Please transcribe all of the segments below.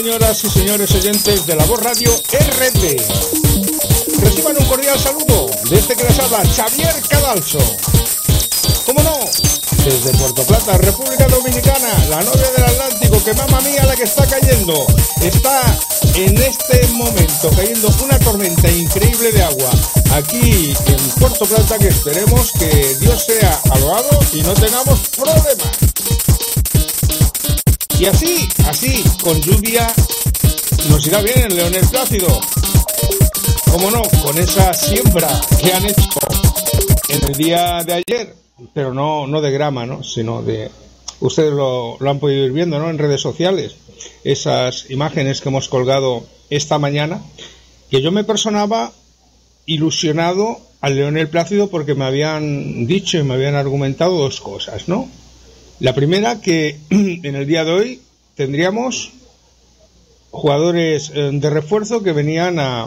señoras y señores oyentes de la voz radio RD. Reciban un cordial saludo de este que les habla, Xavier Cadalso. ¿Cómo no? Desde Puerto Plata, República Dominicana, la novia del Atlántico, que mamá mía la que está cayendo. Está en este momento cayendo una tormenta increíble de agua aquí en Puerto Plata que esperemos que Dios sea alabado y no tengamos problemas. Y así, así, con lluvia, nos irá bien en Leonel Plácido. Como no, con esa siembra que han hecho en el día de ayer, pero no, no de grama, ¿no? sino de... Ustedes lo, lo han podido ir viendo ¿no? en redes sociales, esas imágenes que hemos colgado esta mañana, que yo me personaba ilusionado al Leonel Plácido porque me habían dicho y me habían argumentado dos cosas, ¿no? La primera, que en el día de hoy tendríamos jugadores eh, de refuerzo que venían a,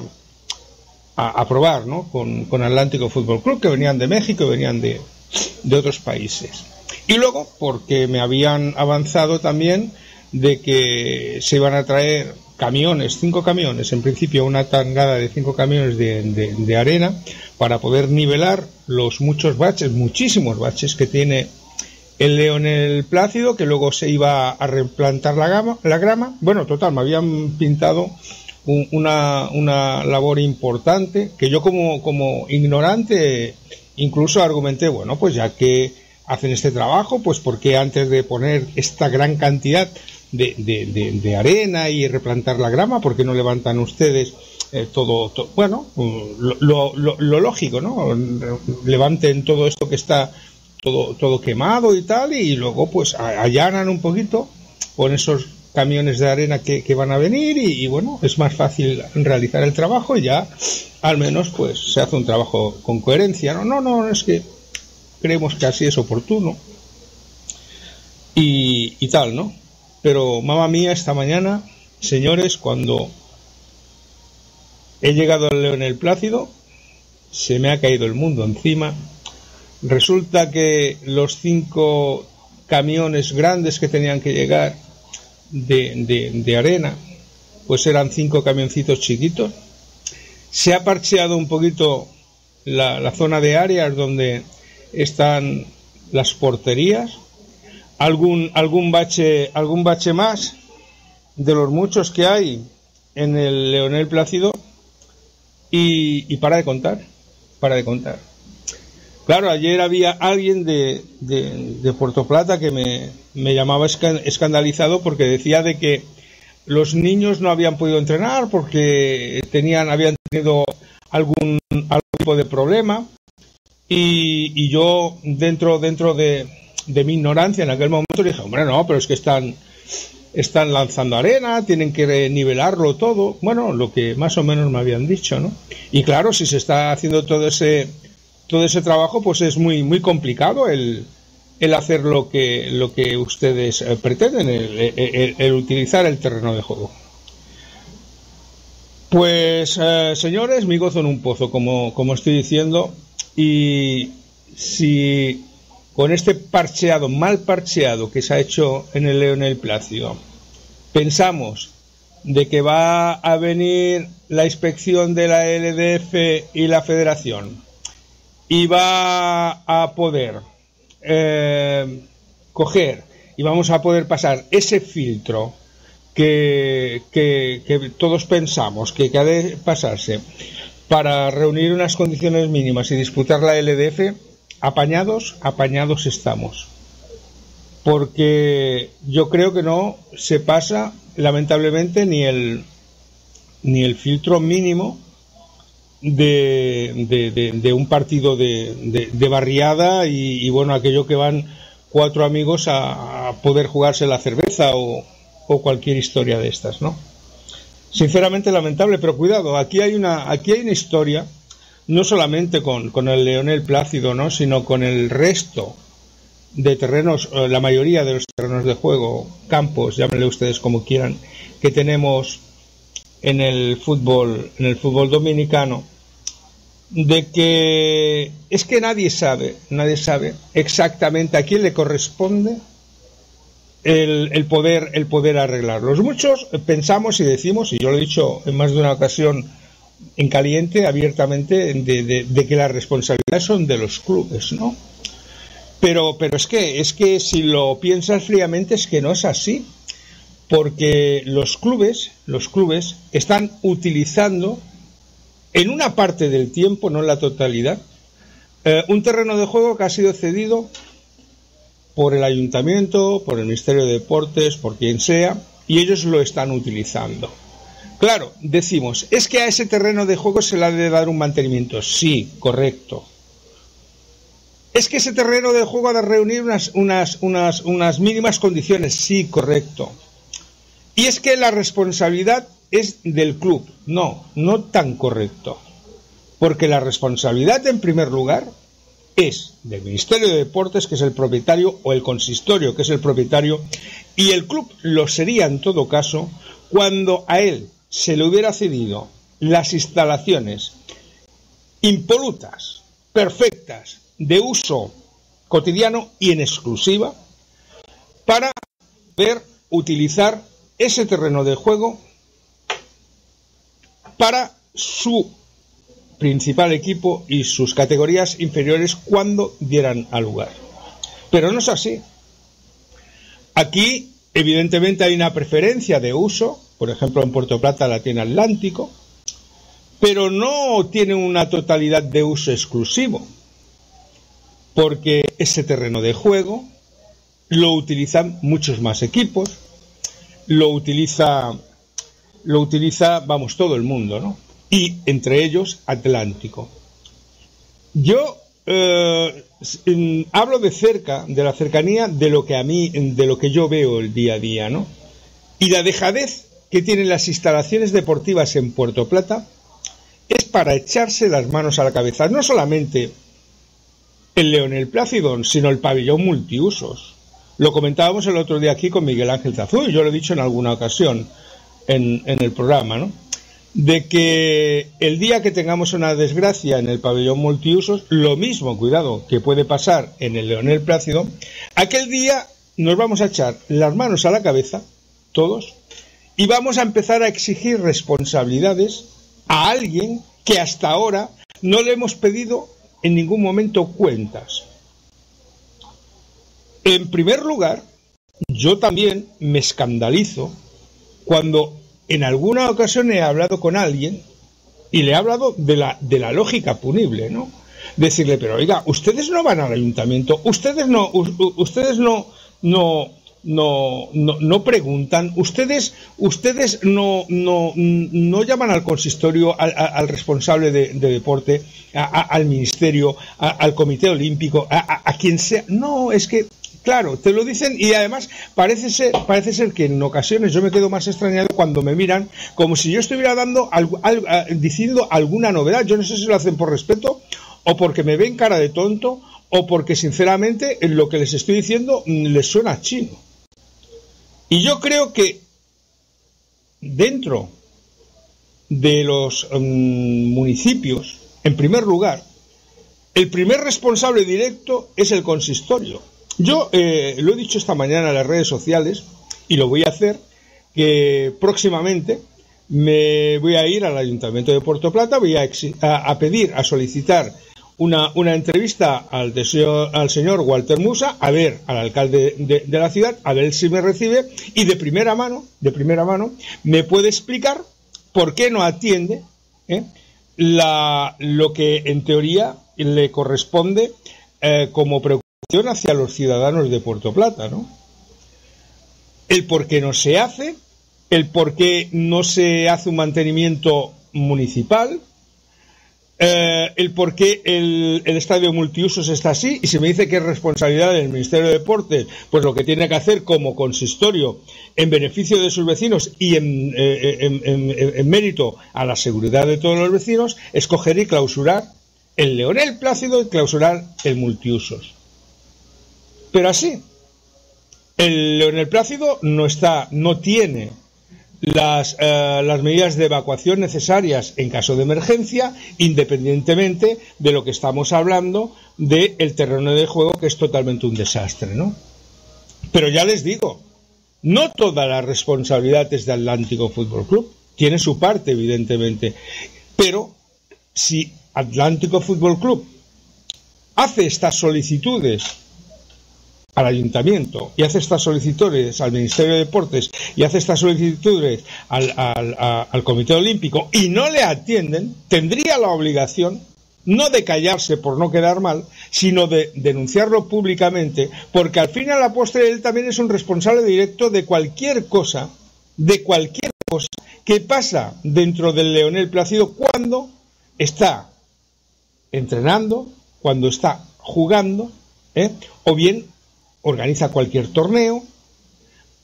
a, probar ¿no? con, con, Atlántico Fútbol Club, que venían de México venían de, de otros países. Y luego, porque me habían avanzado también de que se iban a traer camiones, cinco camiones, en principio una tangada de cinco camiones de, de arena, para poder nivelar los muchos baches, muchísimos baches que tiene el Leonel Plácido, que luego se iba a replantar la, gama, la grama. Bueno, total, me habían pintado un, una, una, labor importante que yo como, como ignorante incluso argumenté, bueno, pues ya que hacen este trabajo, pues porque antes de poner esta gran cantidad de, de, de, arena y replantar la grama, ¿por qué no levantan ustedes eh, todo, to, bueno, lo, lo, lo, lógico, ¿no? Levanten todo esto que está todo, todo quemado y tal, y luego pues allanan un poquito con esos camiones de arena que, van a venir y, bueno, es más fácil realizar el trabajo y ya al menos pues se hace un trabajo con coherencia. No, no, no, es que creemos que así es oportuno y, y tal, ¿no? Pero mamá mía, esta mañana, señores, cuando he llegado al Leonel Plácido, se me ha caído el mundo encima Resulta que los cinco camiones grandes que tenían que llegar de, de, arena, pues eran cinco camioncitos chiquitos. Se ha parcheado un poquito la, zona de áreas donde están las porterías. Algún, algún, bache, algún bache más de los muchos que hay en el Leonel Plácido y para de contar, para de contar. Claro, ayer había alguien de, de, Puerto Plata que me, me, llamaba escandalizado porque decía de que los niños no habían podido entrenar porque tenían, habían tenido algún, algún tipo de problema y, y yo dentro, dentro de, de, mi ignorancia en aquel momento dije, hombre, no, pero es que están, están lanzando arena, tienen que nivelarlo todo, bueno, lo que más o menos me habían dicho, ¿no? Y claro, si se está haciendo todo ese todo ese trabajo pues es muy muy complicado el, el hacer lo que lo que ustedes eh, pretenden el, utilizar el terreno de juego. Pues eh, señores mi gozo en un pozo como, como estoy diciendo y si con este parcheado mal parcheado que se ha hecho en el Leonel Placio pensamos de que va a venir la inspección de la LDF y la Federación y va a poder eh, coger y vamos a poder pasar ese filtro que, que, que todos pensamos que, que, ha de pasarse para reunir unas condiciones mínimas y disputar la LDF, apañados, apañados estamos. Porque yo creo que no se pasa, lamentablemente, ni el, ni el filtro mínimo de, de, de, un partido de, barriada y, bueno, aquello que van cuatro amigos a, poder jugarse la cerveza o, o, cualquier historia de estas, ¿no? Sinceramente lamentable, pero cuidado, aquí hay una, aquí hay una historia, no solamente con, con el Leonel Plácido, ¿no? sino con el resto de terrenos, eh, la mayoría de los terrenos de juego, campos, llámenle ustedes como quieran, que tenemos en el fútbol, en el fútbol dominicano, de que es que nadie sabe, nadie sabe exactamente a quién le corresponde el, poder, el poder arreglarlos. Muchos pensamos y decimos, y yo lo he dicho en más de una ocasión en caliente, abiertamente, de, que las responsabilidades son de los clubes, ¿no? Pero, pero es que, es que si lo piensas fríamente es que no es así, porque los clubes, los clubes están utilizando en una parte del tiempo, no en la totalidad, eh, un terreno de juego que ha sido cedido por el ayuntamiento, por el Ministerio de Deportes, por quien sea, y ellos lo están utilizando. Claro, decimos, es que a ese terreno de juego se le ha de dar un mantenimiento. Sí, correcto. Es que ese terreno de juego ha de reunir unas, mínimas condiciones. Sí, correcto. Y es que la responsabilidad es del club. No, no tan correcto. Porque la responsabilidad, en primer lugar, es del Ministerio de Deportes, que es el propietario, o el consistorio, que es el propietario, y el club lo sería en todo caso cuando a él se le hubiera cedido las instalaciones impolutas, perfectas, de uso cotidiano y en exclusiva, para poder utilizar ese terreno de juego para su principal equipo y sus categorías inferiores cuando dieran a lugar. Pero no es así. Aquí, evidentemente, hay una preferencia de uso, por ejemplo, en Puerto Plata la tiene Atlántico, pero no tiene una totalidad de uso exclusivo, porque ese terreno de juego lo utilizan muchos más equipos, lo utiliza, lo utiliza, vamos, todo el mundo, ¿no? y entre ellos Atlántico. Yo eh, hablo de cerca, de la cercanía de lo que a mí, de lo que yo veo el día a día, ¿no? Y la dejadez que tienen las instalaciones deportivas en Puerto Plata es para echarse las manos a la cabeza. No solamente el Leonel Plácido, sino el pabellón multiusos. Lo comentábamos el otro día aquí con Miguel Ángel Zazú, y yo lo he dicho en alguna ocasión en, el programa, ¿no? de que el día que tengamos una desgracia en el pabellón multiusos, lo mismo, cuidado, que puede pasar en el Leonel Plácido, aquel día nos vamos a echar las manos a la cabeza, todos, y vamos a empezar a exigir responsabilidades a alguien que hasta ahora no le hemos pedido en ningún momento cuentas. En primer lugar, yo también me escandalizo cuando en alguna ocasión he hablado con alguien y le he hablado de la, de la lógica punible, ¿no? Decirle, pero oiga, ustedes no van al ayuntamiento, ustedes no, ustedes no, no, no, no, preguntan, ustedes, ustedes no, no, no llaman al consistorio, al, responsable de, deporte, al ministerio, al comité olímpico, a, quien sea. No, es que Claro, te lo dicen y además parece ser, parece ser que en ocasiones yo me quedo más extrañado cuando me miran como si yo estuviera dando diciendo alguna novedad. Yo no sé si lo hacen por respeto o porque me ven cara de tonto o porque sinceramente lo que les estoy diciendo mm, les suena chino. Y yo creo que dentro de los mm, municipios, en primer lugar, el primer responsable directo es el consistorio yo eh, lo he dicho esta mañana en las redes sociales y lo voy a hacer, que próximamente me voy a ir al Ayuntamiento de Puerto Plata, voy a, pedir, a solicitar una, entrevista al, al, señor Walter Musa, a ver al alcalde de, la ciudad, a ver si me recibe y de primera mano, de primera mano, me puede explicar por qué no atiende ¿eh? la, lo que en teoría le corresponde eh, como preocupación hacia los ciudadanos de Puerto Plata, ¿no? El por qué no se hace, el por qué no se hace un mantenimiento municipal, eh, el por qué el, estadio multiusos está así, y si me dice que es responsabilidad del Ministerio de Deportes, pues lo que tiene que hacer como consistorio en beneficio de sus vecinos y en, eh, en mérito a la seguridad de todos los vecinos, es coger y clausurar el Leonel Plácido y clausurar el multiusos. Pero así, el Leonel Plácido no está, no tiene las, eh, las, medidas de evacuación necesarias en caso de emergencia, independientemente de lo que estamos hablando del terreno de juego, que es totalmente un desastre, ¿no? Pero ya les digo, No toda la responsabilidad es de Atlántico Fútbol Club, tiene su parte, evidentemente, pero si Atlántico Fútbol Club hace estas solicitudes al ayuntamiento y hace estas solicitudes al Ministerio de Deportes y hace estas solicitudes al, al, Comité Olímpico y no le atienden, tendría la obligación no de callarse por no quedar mal, sino de denunciarlo públicamente, porque al fin y a la postre él también es un responsable directo de cualquier cosa, de cualquier cosa que pasa dentro del Leonel Plácido cuando está entrenando, cuando está jugando, ¿eh? o bien organiza cualquier torneo,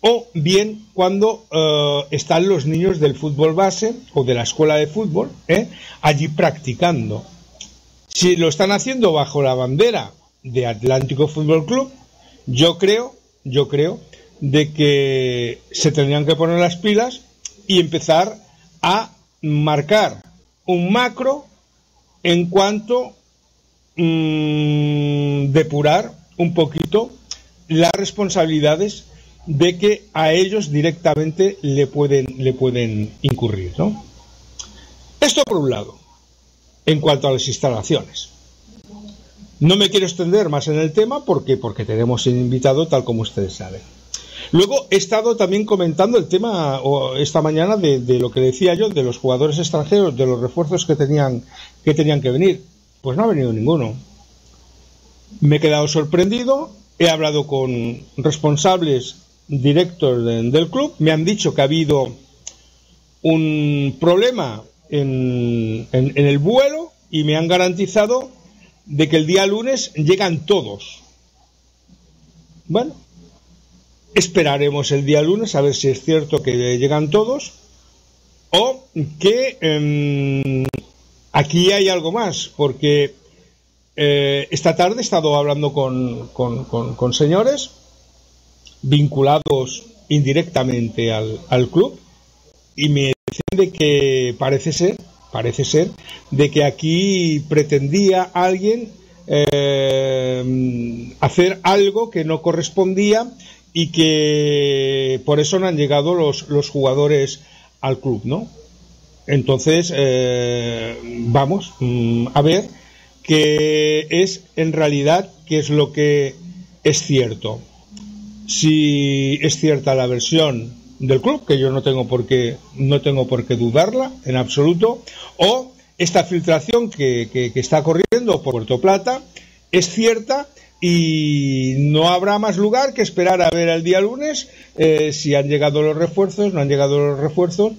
o bien cuando eh, están los niños del fútbol base o de la escuela de fútbol ¿eh? allí practicando. Si lo están haciendo bajo la bandera de Atlántico Fútbol Club, yo creo, yo creo, de que se tendrían que poner las pilas y empezar a marcar un macro en cuanto mmm, depurar un poquito las responsabilidades de que a ellos directamente le pueden, le pueden incurrir. ¿no? Esto por un lado, en cuanto a las instalaciones. No me quiero extender más en el tema porque, porque tenemos invitado tal como ustedes saben. Luego he estado también comentando el tema esta mañana de, de, lo que decía yo, de los jugadores extranjeros, de los refuerzos que tenían que, tenían que venir. Pues no ha venido ninguno. Me he quedado sorprendido He hablado con responsables directos del club, me han dicho que ha habido un problema en, el vuelo y me han garantizado de que el día lunes llegan todos. Bueno, esperaremos el día lunes a ver si es cierto que llegan todos o que em, aquí hay algo más, porque eh, esta tarde he estado hablando con, señores vinculados indirectamente al, club y me dicen de que parece ser, parece ser, de que aquí pretendía alguien eh, hacer algo que no correspondía y que por eso no han llegado los, los jugadores al club, ¿no? Entonces, eh, vamos mm, a ver que es en realidad qué es lo que es cierto. Si es cierta la versión del club, que yo no tengo por qué, no tengo por qué dudarla en absoluto, o esta filtración que, que, está corriendo por Puerto Plata es cierta y no habrá más lugar que esperar a ver el día lunes eh, si han llegado los refuerzos, no han llegado los refuerzos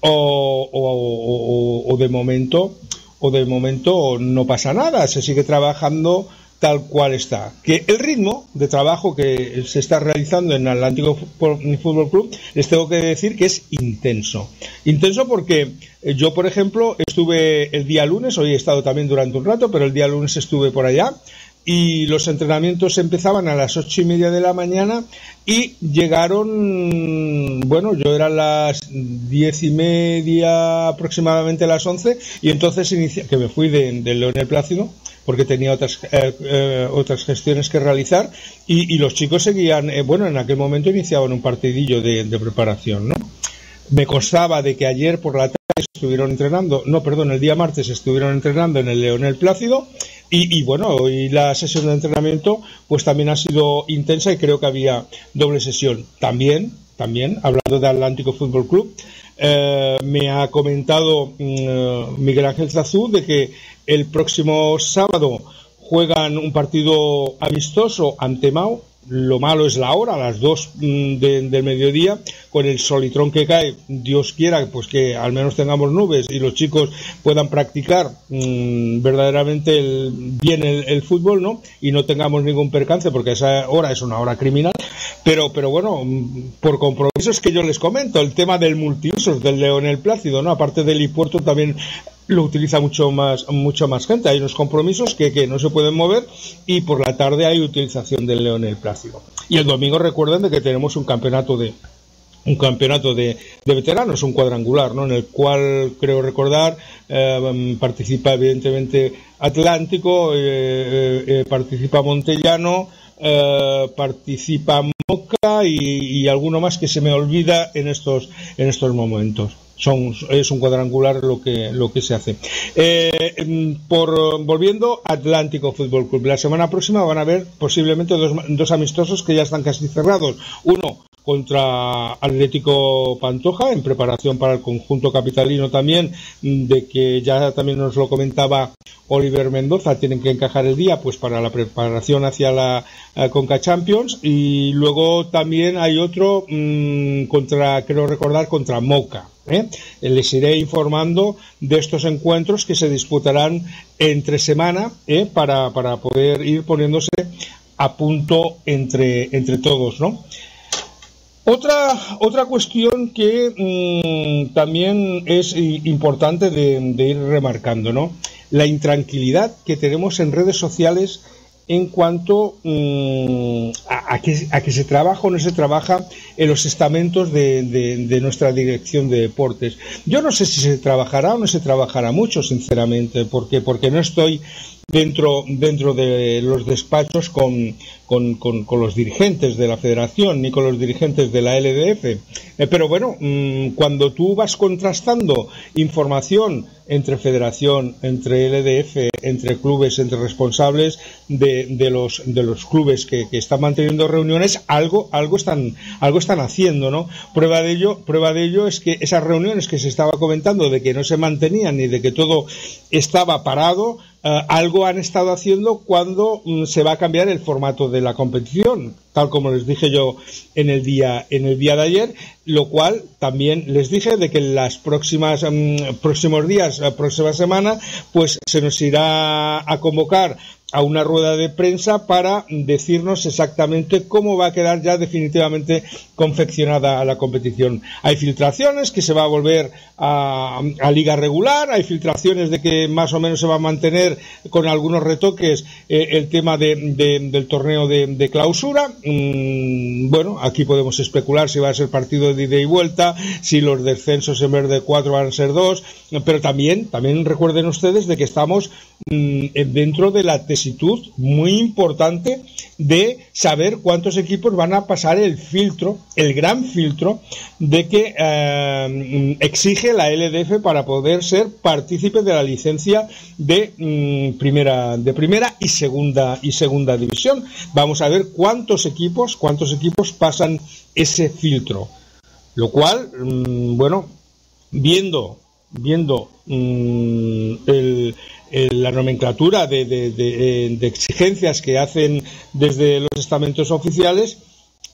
o, o, o de momento o de momento no pasa nada, se sigue trabajando tal cual está. Que el ritmo de trabajo que se está realizando en Atlántico Fútbol Club, les tengo que decir que es intenso. Intenso porque eh, yo, por ejemplo, estuve el día lunes, hoy he estado también durante un rato, pero el día lunes estuve por allá y los entrenamientos empezaban a las ocho y media de la mañana y llegaron, bueno, yo era las diez y media, aproximadamente a las once, y entonces que me fui de, de Leonel Plácido, porque tenía otras, eh, eh, otras gestiones que realizar, y, los chicos seguían, eh, bueno, en aquel momento iniciaban un partidillo de, de preparación, ¿no? Me constaba de que ayer por la tarde estuvieron entrenando, no, perdón, el día martes estuvieron entrenando en el Leonel Plácido, y, bueno, hoy la sesión de entrenamiento pues también ha sido intensa y creo que había doble sesión. También, también, hablando de Atlántico Fútbol Club, eh, me ha comentado mm, Miguel Ángel Zazú de que el próximo sábado juegan un partido amistoso ante Mao lo malo es la hora, las 2 mm, del mediodía, con el solitrón que cae, Dios quiera pues que al menos tengamos nubes y los chicos puedan practicar mm, verdaderamente el, bien el, fútbol, ¿no? Y no tengamos ningún percance, porque esa hora es una hora criminal. Pero, pero bueno, mm, por compromisos que yo les comento, el tema del multiusos del Leonel Plácido, ¿no? Aparte del hippuerto también lo utiliza mucho más, mucho más gente. Hay unos compromisos que, que, no se pueden mover y por la tarde hay utilización del Leonel Plácido. Y el domingo recuerden de que tenemos un campeonato de un campeonato de, de veteranos, un cuadrangular, ¿no? En el cual creo recordar eh, participa evidentemente Atlántico, eh, eh, participa Montellano, participa Moca y, alguno más que se me olvida en estos, en estos momentos. Son, es un cuadrangular lo que, lo que se hace. Eh, por, volviendo, Atlántico Fútbol Club. La semana próxima van a haber posiblemente dos, dos amistosos que ya están casi cerrados. Uno contra Atlético Pantoja en preparación para el conjunto capitalino también de que ya también nos lo comentaba Oliver Mendoza tienen que encajar el día pues para la preparación hacia la eh, Conca Champions y luego también hay otro mm, contra creo recordar contra Moca ¿eh? les iré informando de estos encuentros que se disputarán entre semana ¿eh? para, para poder ir poniéndose a punto entre, entre todos, ¿no? Otra, otra cuestión que mm, también es importante de, ir remarcando, ¿no? La intranquilidad que tenemos en redes sociales en cuanto mm, a, que, a, que, se trabaja o no se trabaja en los estamentos de, de, nuestra dirección de deportes. Yo no sé si se trabajará o no se trabajará mucho, sinceramente, porque, porque no estoy dentro, dentro de los despachos con, con, con, los dirigentes de la federación ni con los dirigentes de la LDF. Eh, pero bueno, mm, cuando tú vas contrastando información entre federación, entre LDF, entre clubes, entre responsables de, de los, de los clubes que, que, están manteniendo reuniones, algo, algo, están, algo están haciendo, ¿no? Prueba de ello, prueba de ello es que esas reuniones que se estaba comentando de que no se mantenían ni de que todo estaba parado, eh, algo han estado haciendo cuando mm, se va a cambiar el formato de la competición, tal como les dije yo en el día en el día de ayer, lo cual también les dije de que en las próximas mm, próximos días, la próxima semana, pues se nos irá a convocar a una rueda de prensa para decirnos exactamente cómo va a quedar ya definitivamente confeccionada la competición. Hay filtraciones que se va a volver a, liga regular, hay filtraciones de que más o menos se va a mantener con algunos retoques eh, el tema del torneo de, clausura. Mm, bueno, aquí podemos especular si va a ser partido de ida y vuelta, si los descensos en vez de cuatro van a ser dos, pero también, también recuerden ustedes de que estamos mm, dentro de la muy importante de saber cuántos equipos van a pasar el filtro, el gran filtro de que eh, exige la LDF para poder ser partícipe de la licencia de mm, primera de primera y segunda y segunda división. Vamos a ver cuántos equipos, cuántos equipos pasan ese filtro. Lo cual, mm, bueno, viendo viendo mm, la nomenclatura de, de, exigencias que hacen desde los estamentos oficiales,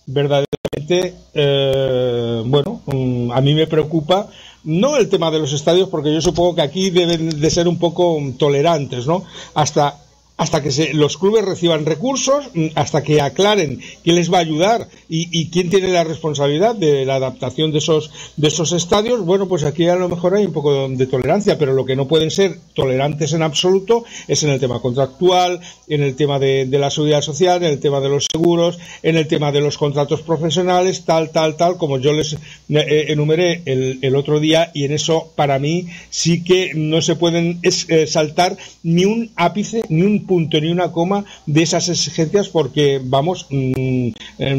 verdaderamente, eh, bueno, mm, a mí me preocupa no el tema de los estadios, porque yo supongo que aquí deben de ser un poco tolerantes, ¿no? Hasta hasta que los clubes reciban recursos, mm, hasta que aclaren quién les va a ayudar y, quién tiene la responsabilidad de la adaptación de esos, de esos estadios, bueno, pues aquí a lo mejor hay un poco de tolerancia, pero lo que no pueden ser tolerantes en absoluto es en el tema contractual, en el tema de, la seguridad social, en el tema de los seguros, en el tema de los contratos profesionales, tal, tal, tal, como yo les eh, enumeré el, el otro día, y en eso para mí sí que no se pueden eh, saltar ni un ápice, ni un punto ni una coma de esas exigencias porque, vamos, mm,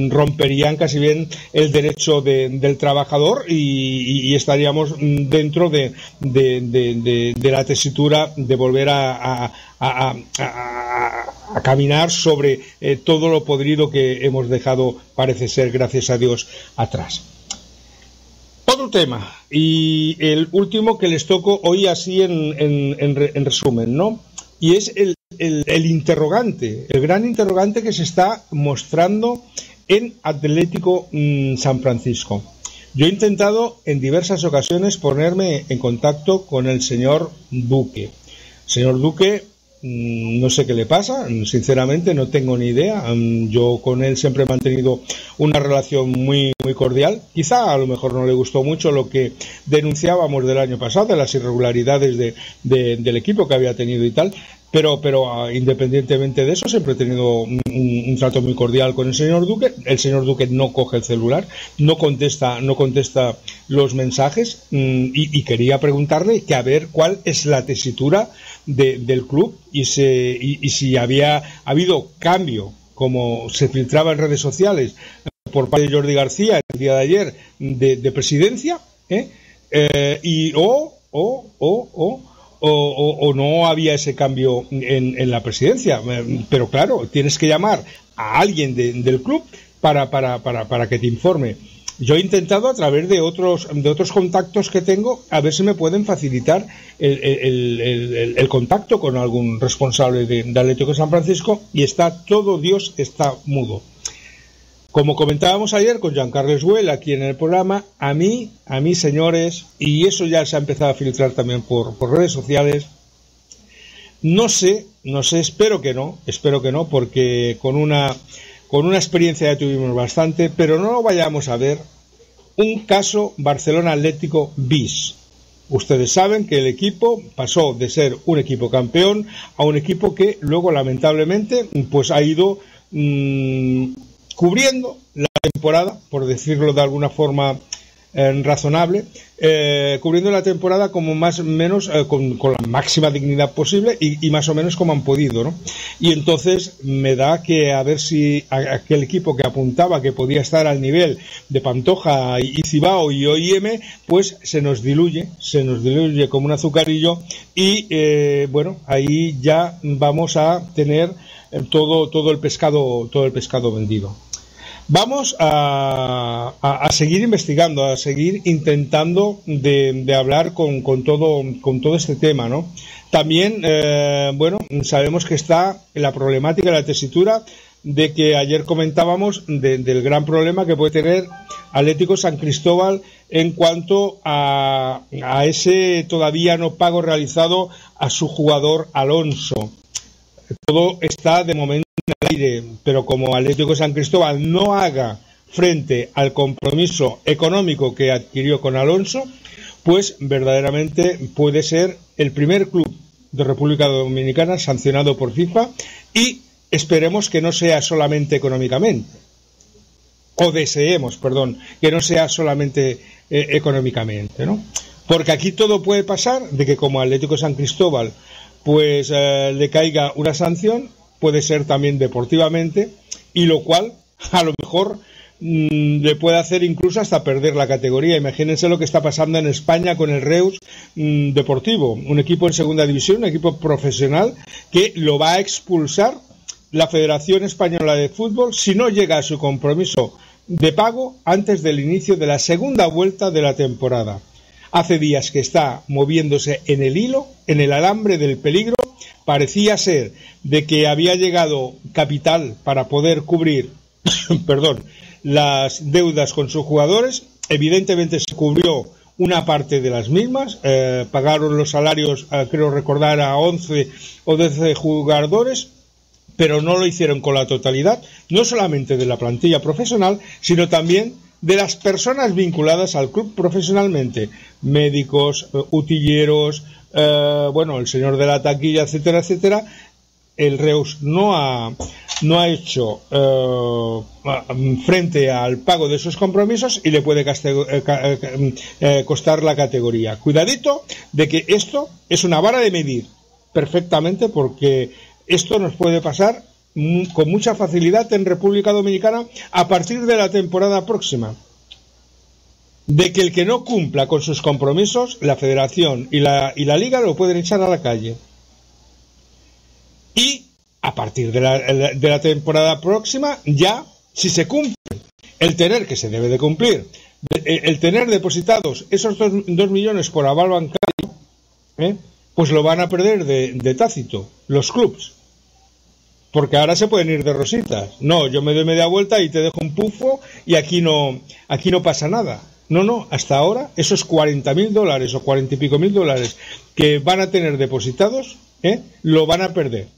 romperían casi bien el derecho del trabajador y, estaríamos dentro de, la tesitura de volver a, caminar sobre eh, todo lo podrido que hemos dejado, parece ser, gracias a Dios, atrás. Otro tema, y el último que les toco hoy así en, en resumen, ¿no? Y es el, el, interrogante, el gran interrogante que se está mostrando en Atlético mm, San Francisco. Yo he intentado en diversas ocasiones ponerme en contacto con el señor Duque. Señor Duque, mm, no sé qué le pasa, sinceramente no tengo ni idea. Mm, yo con él siempre he mantenido una relación muy, muy cordial. Quizá a lo mejor no le gustó mucho lo que denunciábamos del año pasado, de las irregularidades del equipo que había tenido y tal, pero, pero ah, independientemente de eso, siempre he tenido un, trato muy cordial con el señor Duque. El señor Duque no coge el celular, no contesta, no contesta los mensajes mm, y, quería preguntarle que a ver cuál es la tesitura del club y, se, y, si había habido cambio como se filtraba en redes sociales por parte de Jordi García el día de ayer de, presidencia, ¿eh? Eh, y o, o, o, o, no había ese cambio en, la presidencia. Pero claro, tienes que llamar a alguien del club para, para, para, para que te informe. Yo he intentado a través de otros, de otros contactos que tengo a ver si me pueden facilitar el, contacto con algún responsable de, de Atlético San Francisco y está todo Dios está mudo. Como comentábamos ayer con Jean Carles Well aquí en el programa, a mí, a mí señores, y eso ya se ha empezado a filtrar también por, por redes sociales, no sé, no sé, espero que no, espero que no, porque con una con una experiencia ya tuvimos bastante, pero no lo vayamos a ver un caso Barcelona Atlético bis. Ustedes saben que el equipo pasó de ser un equipo campeón a un equipo que luego lamentablemente pues ha ido mm, cubriendo la temporada, por decirlo de alguna forma razonable, eh, cubriendo la temporada como más o menos eh, con, la máxima dignidad posible y, más o menos como han podido, ¿no? Y entonces me da que a ver si aquel equipo que apuntaba que podía estar al nivel de Pantoja y, Cibao y OIM, pues se nos diluye, se nos diluye como un azucarillo y eh, bueno, ahí ya vamos a tener todo, todo el pescado, todo el pescado vendido. Vamos a, seguir investigando, a seguir intentando de, hablar con, todo, con todo este tema, ¿no? También, eh, bueno, sabemos que está la problemática de la tesitura de que ayer comentábamos del gran problema que puede tener Atlético San Cristóbal en cuanto a, a ese todavía no pago realizado a su jugador Alonso. Todo está de momento pero como Atlético San Cristóbal no haga frente al compromiso económico que adquirió con Alonso, pues verdaderamente puede ser el primer club de República Dominicana sancionado por FIFA y esperemos que no sea solamente económicamente, o deseemos, perdón, que no sea solamente eh, económicamente, ¿no? Porque aquí todo puede pasar de que como Atlético San Cristóbal pues eh, le caiga una sanción puede ser también deportivamente, y lo cual a lo mejor mm, le puede hacer incluso hasta perder la categoría. Imagínense lo que está pasando en España con el Reus mm, Deportivo, un equipo en segunda división, un equipo profesional que lo va a expulsar la Federación Española de Fútbol si no llega a su compromiso de pago antes del inicio de la segunda vuelta de la temporada. Hace días que está moviéndose en el hilo, en el alambre del peligro, parecía ser de que había llegado capital para poder cubrir, perdón, las deudas con sus jugadores. Evidentemente se cubrió una parte de las mismas, eh, pagaron los salarios, eh, creo recordar, a 11 o 12 jugadores, pero no lo hicieron con la totalidad, no solamente de la plantilla profesional, sino también de las personas vinculadas al club profesionalmente, médicos, eh, utilleros, eh, bueno, el señor de la taquilla, etcétera, etcétera, el Reus no ha, no ha hecho eh, frente al pago de esos compromisos y le puede eh, costar la categoría. Cuidadito de que esto es una vara de medir perfectamente porque esto nos puede pasar con mucha facilidad en República Dominicana a partir de la temporada próxima de que el que no cumpla con sus compromisos, la federación y la, y la liga lo pueden echar a la calle. Y a partir de la, de la temporada próxima, ya, si se cumple el tener que se debe de cumplir, el, tener depositados esos dos, millones por aval bancario, ¿eh? pues lo van a perder de, de tácito los clubs. Porque ahora se pueden ir de rositas. No, yo me doy media vuelta y te dejo un pufo y aquí no, aquí no pasa nada. No, no, hasta ahora esos 40 mil dólares o 40 y pico mil dólares que van a tener depositados, ¿eh? lo van a perder.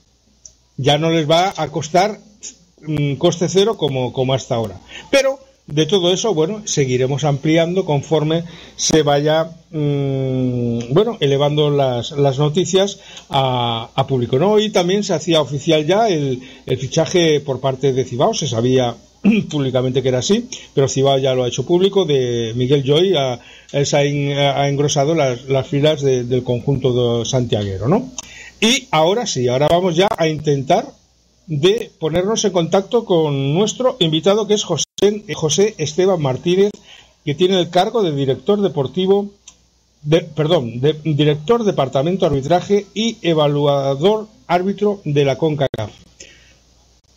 Ya no les va a costar mm, coste cero como, como hasta ahora. Pero de todo eso, bueno, seguiremos ampliando conforme se vaya, mm, bueno, elevando las, las noticias a, público. ¿no? Hoy también se hacía oficial ya el, el fichaje por parte de Cibao, se sabía públicamente que era así, pero Cibao ya lo ha hecho público, de Miguel Joy ha, ha engrosado las, filas del conjunto de santiaguero, ¿no? Y ahora sí, ahora vamos ya a intentar de ponernos en contacto con nuestro invitado que es José, José Esteban Martínez, que tiene el cargo de director deportivo, de, perdón, de director departamento arbitraje y evaluador árbitro de la CONCACAF.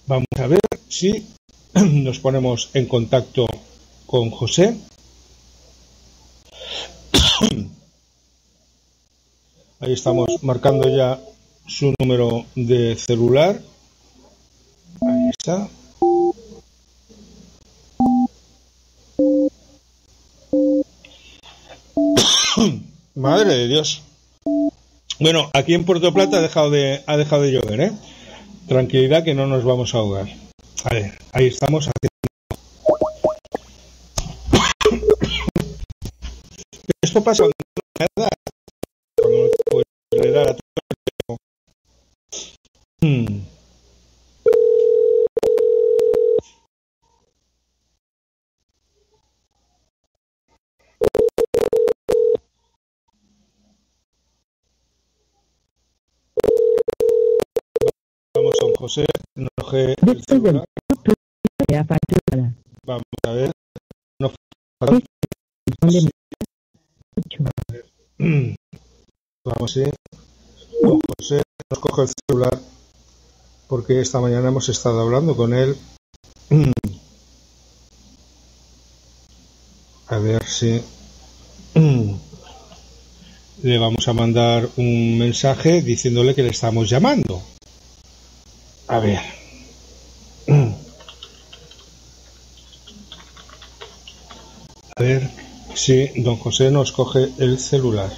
Vamos a ver si nos ponemos en contacto con José. Ahí estamos marcando ya su número de celular. Ahí está. Madre de Dios. Bueno, aquí en Puerto Plata ha dejado de, ha dejado de llover, ¿eh? Tranquilidad que no nos vamos a ahogar. Ver, ahí estamos haciendo. Esto pasa cuando dar a José, no el celular. Vamos a ver. No Vamos a ver. Don José nos coge el celular porque esta mañana hemos estado hablando con él. A ver si le vamos a mandar un mensaje diciéndole que le estamos llamando. A ver. A ver si don José nos coge el celular.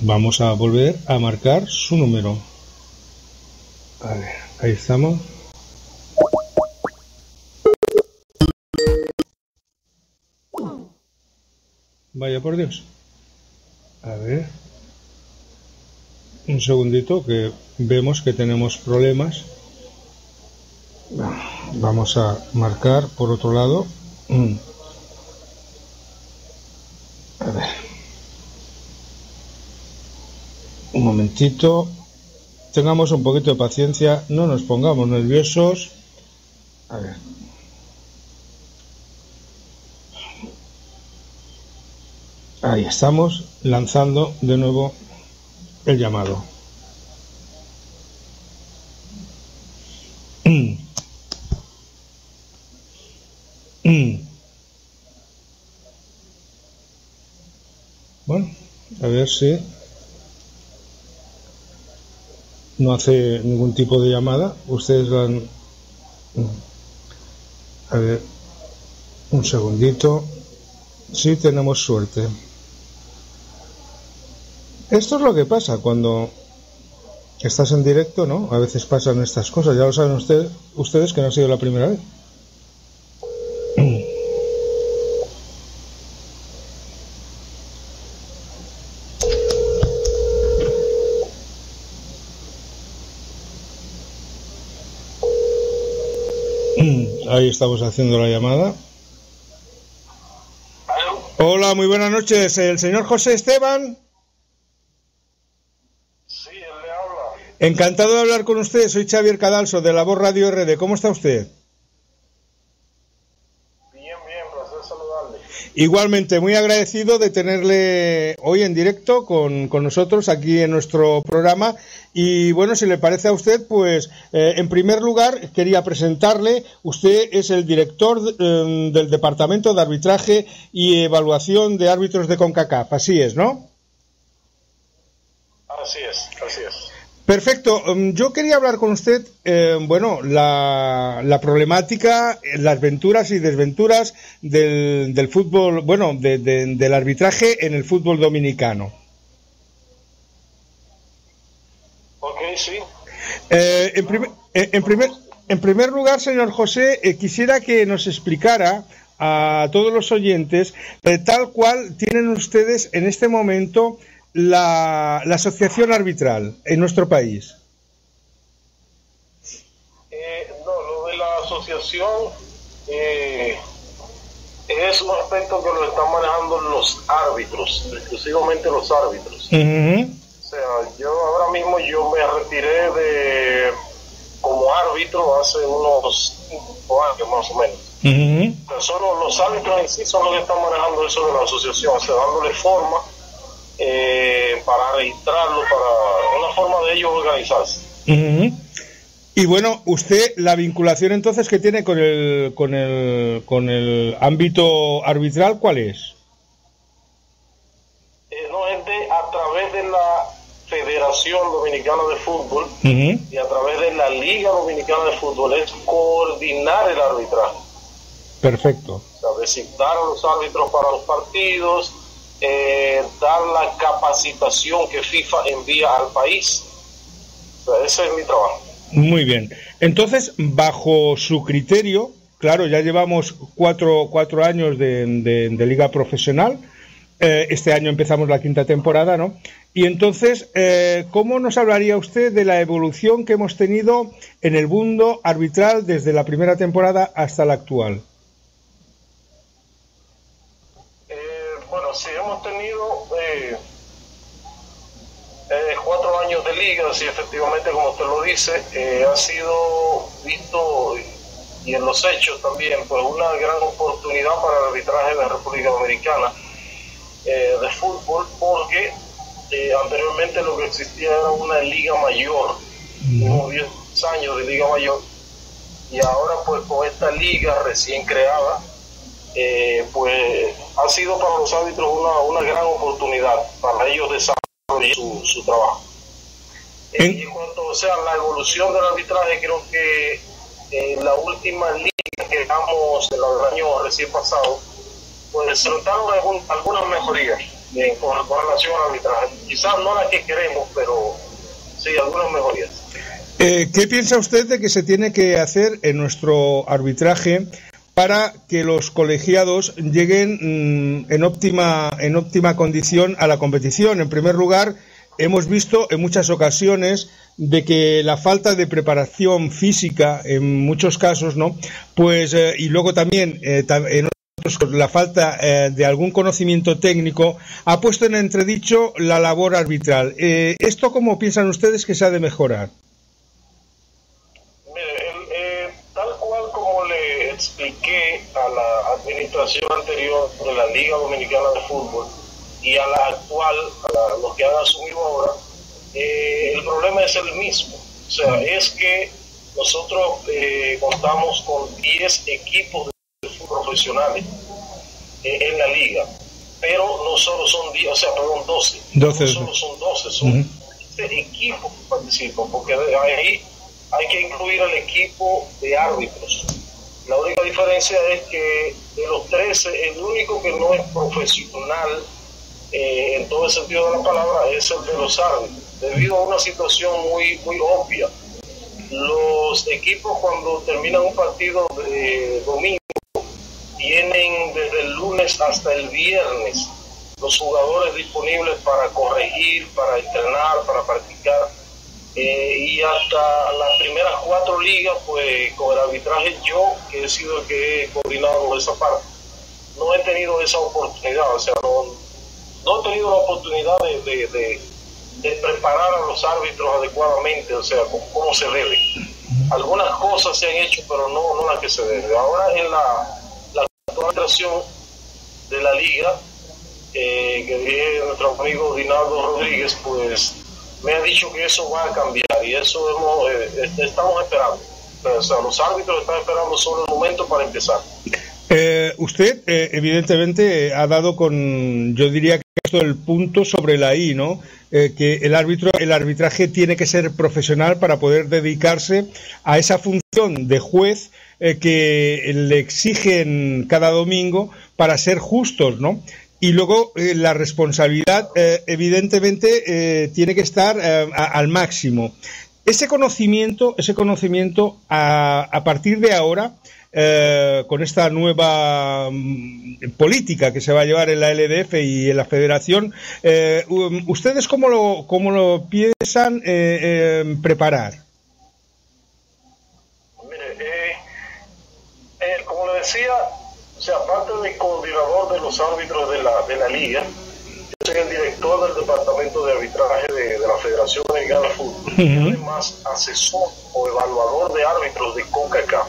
Vamos a volver a marcar su número. A ver, ahí estamos. Vaya por Dios. A ver. Un segundito que vemos que tenemos problemas. Vamos a marcar por otro lado. A ver. Un momentito. Tengamos un poquito de paciencia. No nos pongamos nerviosos. A ver. Ahí estamos lanzando de nuevo el llamado. Bueno, a ver si no hace ningún tipo de llamada. Ustedes van. A ver, un segundito. Sí, tenemos suerte. Esto es lo que pasa cuando estás en directo, ¿no? A veces pasan estas cosas. Ya lo saben ustedes, ustedes que no ha sido la primera vez. Ahí estamos haciendo la llamada. Hola, muy buenas noches. ¿El señor José Esteban? Sí, él le habla. Encantado de hablar con usted. Soy Xavier Cadalso de La Voz Radio RD. ¿Cómo está usted? Bien, bien, placer saludarle. Igualmente, muy agradecido de tenerle hoy en directo con, con nosotros aquí en nuestro programa y bueno, si le parece a usted, pues eh, en primer lugar quería presentarle, usted es el director eh, del Departamento de Arbitraje y Evaluación de Árbitros de CONCACAF, así es, ¿no? Así es, así es. Perfecto. Um, yo quería hablar con usted, eh, bueno, la, la, problemática, las venturas y desventuras del, del fútbol, bueno, de, de, del arbitraje en el fútbol dominicano. Ok, sí. Eh, en, primer, eh, en, primer, en, primer, lugar, señor José, eh, quisiera que nos explicara a todos los oyentes tal cual tienen ustedes en este momento la, la asociación arbitral en nuestro país. Eh, no, lo de la asociación es un aspecto que lo están manejando los árbitros, exclusivamente los árbitros. Uh -huh. sea, yo ahora mismo yo me retiré de como árbitro hace unos cinco años más o menos. solo los árbitros en sí son los que están manejando eso de la asociación, o sea, dándole forma eh, para registrarlo, para una forma de ellos organizarse. Y bueno, usted, la vinculación entonces que tiene con el, con el, con el ámbito arbitral, ¿cuál es? Eh, no, es de, a través de la Federación Dominicana de Fútbol y a través de la Liga Dominicana de Fútbol es coordinar el arbitraje. Perfecto. O sea, designar a los árbitros para los partidos, eh, dar la capacitación que FIFA envía al país. Ese es mi trabajo. Muy bien. Entonces, bajo su criterio, claro, ya llevamos cuatro, cuatro años de, de liga profesional. Eh, este año empezamos la quinta temporada, ¿no? Y entonces, eh, ¿cómo nos hablaría usted de la evolución que hemos tenido en el mundo arbitral desde la primera temporada hasta la actual? Eh, bueno, sí, hemos tenido cuatro años de liga, sí, efectivamente, como usted lo dice, ha sido visto y en los hechos también, pues una gran oportunidad para el arbitraje de la República Dominicana eh, de fútbol porque eh, anteriormente lo que existía era una liga mayor, unos 10 años de liga mayor, y ahora pues con esta liga recién creada, eh, pues ha sido para los árbitros una, una gran oportunidad para ellos desarrollar su, su trabajo. En cuanto sea la evolución del arbitraje, creo que en la última liga que damos el año recién pasado, pues se notaron algunas mejorías con, relación al arbitraje. Quizás no las que queremos, pero sí, algunas mejorías. Eh, ¿Qué piensa usted de que se tiene que hacer en nuestro arbitraje para que los colegiados lleguen mm, en, óptima, en óptima condición a la competición? En primer lugar, hemos visto en muchas ocasiones de que la falta de preparación física en muchos casos, ¿no? Pues eh, y luego también eh, en la falta eh, de algún conocimiento técnico ha puesto en entredicho la labor arbitral. ¿Esto cómo piensan ustedes que se ha de mejorar? Mire, eh, tal cual como le expliqué a la administración anterior de la Liga Dominicana de Fútbol y a la actual, a los que han asumido ahora, el problema es el mismo. O sea, es que nosotros contamos con 10 equipos profesionales eh, en la liga, pero no solo son 10, o sea, perdón, 12, 12. no solo son 12, son equipos que participan, porque ahí hay que incluir al equipo de árbitros. La única diferencia es que de los 13, el único que no es profesional eh, en todo el sentido de la palabra es el de los árbitros, debido a una situación muy, muy obvia. Los equipos cuando terminan un partido de domingo tienen desde el lunes hasta el viernes los jugadores disponibles para corregir, para entrenar, para practicar. Eh, y hasta las primeras cuatro ligas, pues con el arbitraje yo, que he sido el que he coordinado esa parte, no he tenido esa oportunidad, o sea, no, no he tenido la oportunidad de, de, preparar a los árbitros adecuadamente, o sea, como, se debe. Algunas cosas se han hecho, pero no, no las que se debe. Ahora en la administración de la liga, eh, que dirige nuestro amigo Dinaldo Rodríguez, pues me ha dicho que eso va a cambiar y eso eh, estamos esperando. O sea, los árbitros están esperando solo el momento para empezar. Eh, usted, evidentemente, ha dado con, yo diría que esto el punto sobre la I, ¿no? que el árbitro, el arbitraje tiene que ser profesional para poder dedicarse a esa función de juez eh, que le exigen cada domingo para ser justos, ¿no? Y luego eh, la responsabilidad, eh, evidentemente, tiene que estar al máximo. Ese conocimiento, ese conocimiento a, partir de ahora, con esta nueva mm, política que se va a llevar en la LDF y en la Federación, ¿ustedes cómo lo, cómo lo piensan preparar? decía, o sea, aparte de coordinador de los árbitros de la, de la liga, soy el director del Departamento de Arbitraje de, la Federación Dominicana de Fútbol, y además asesor o evaluador de árbitros de CONCACAF.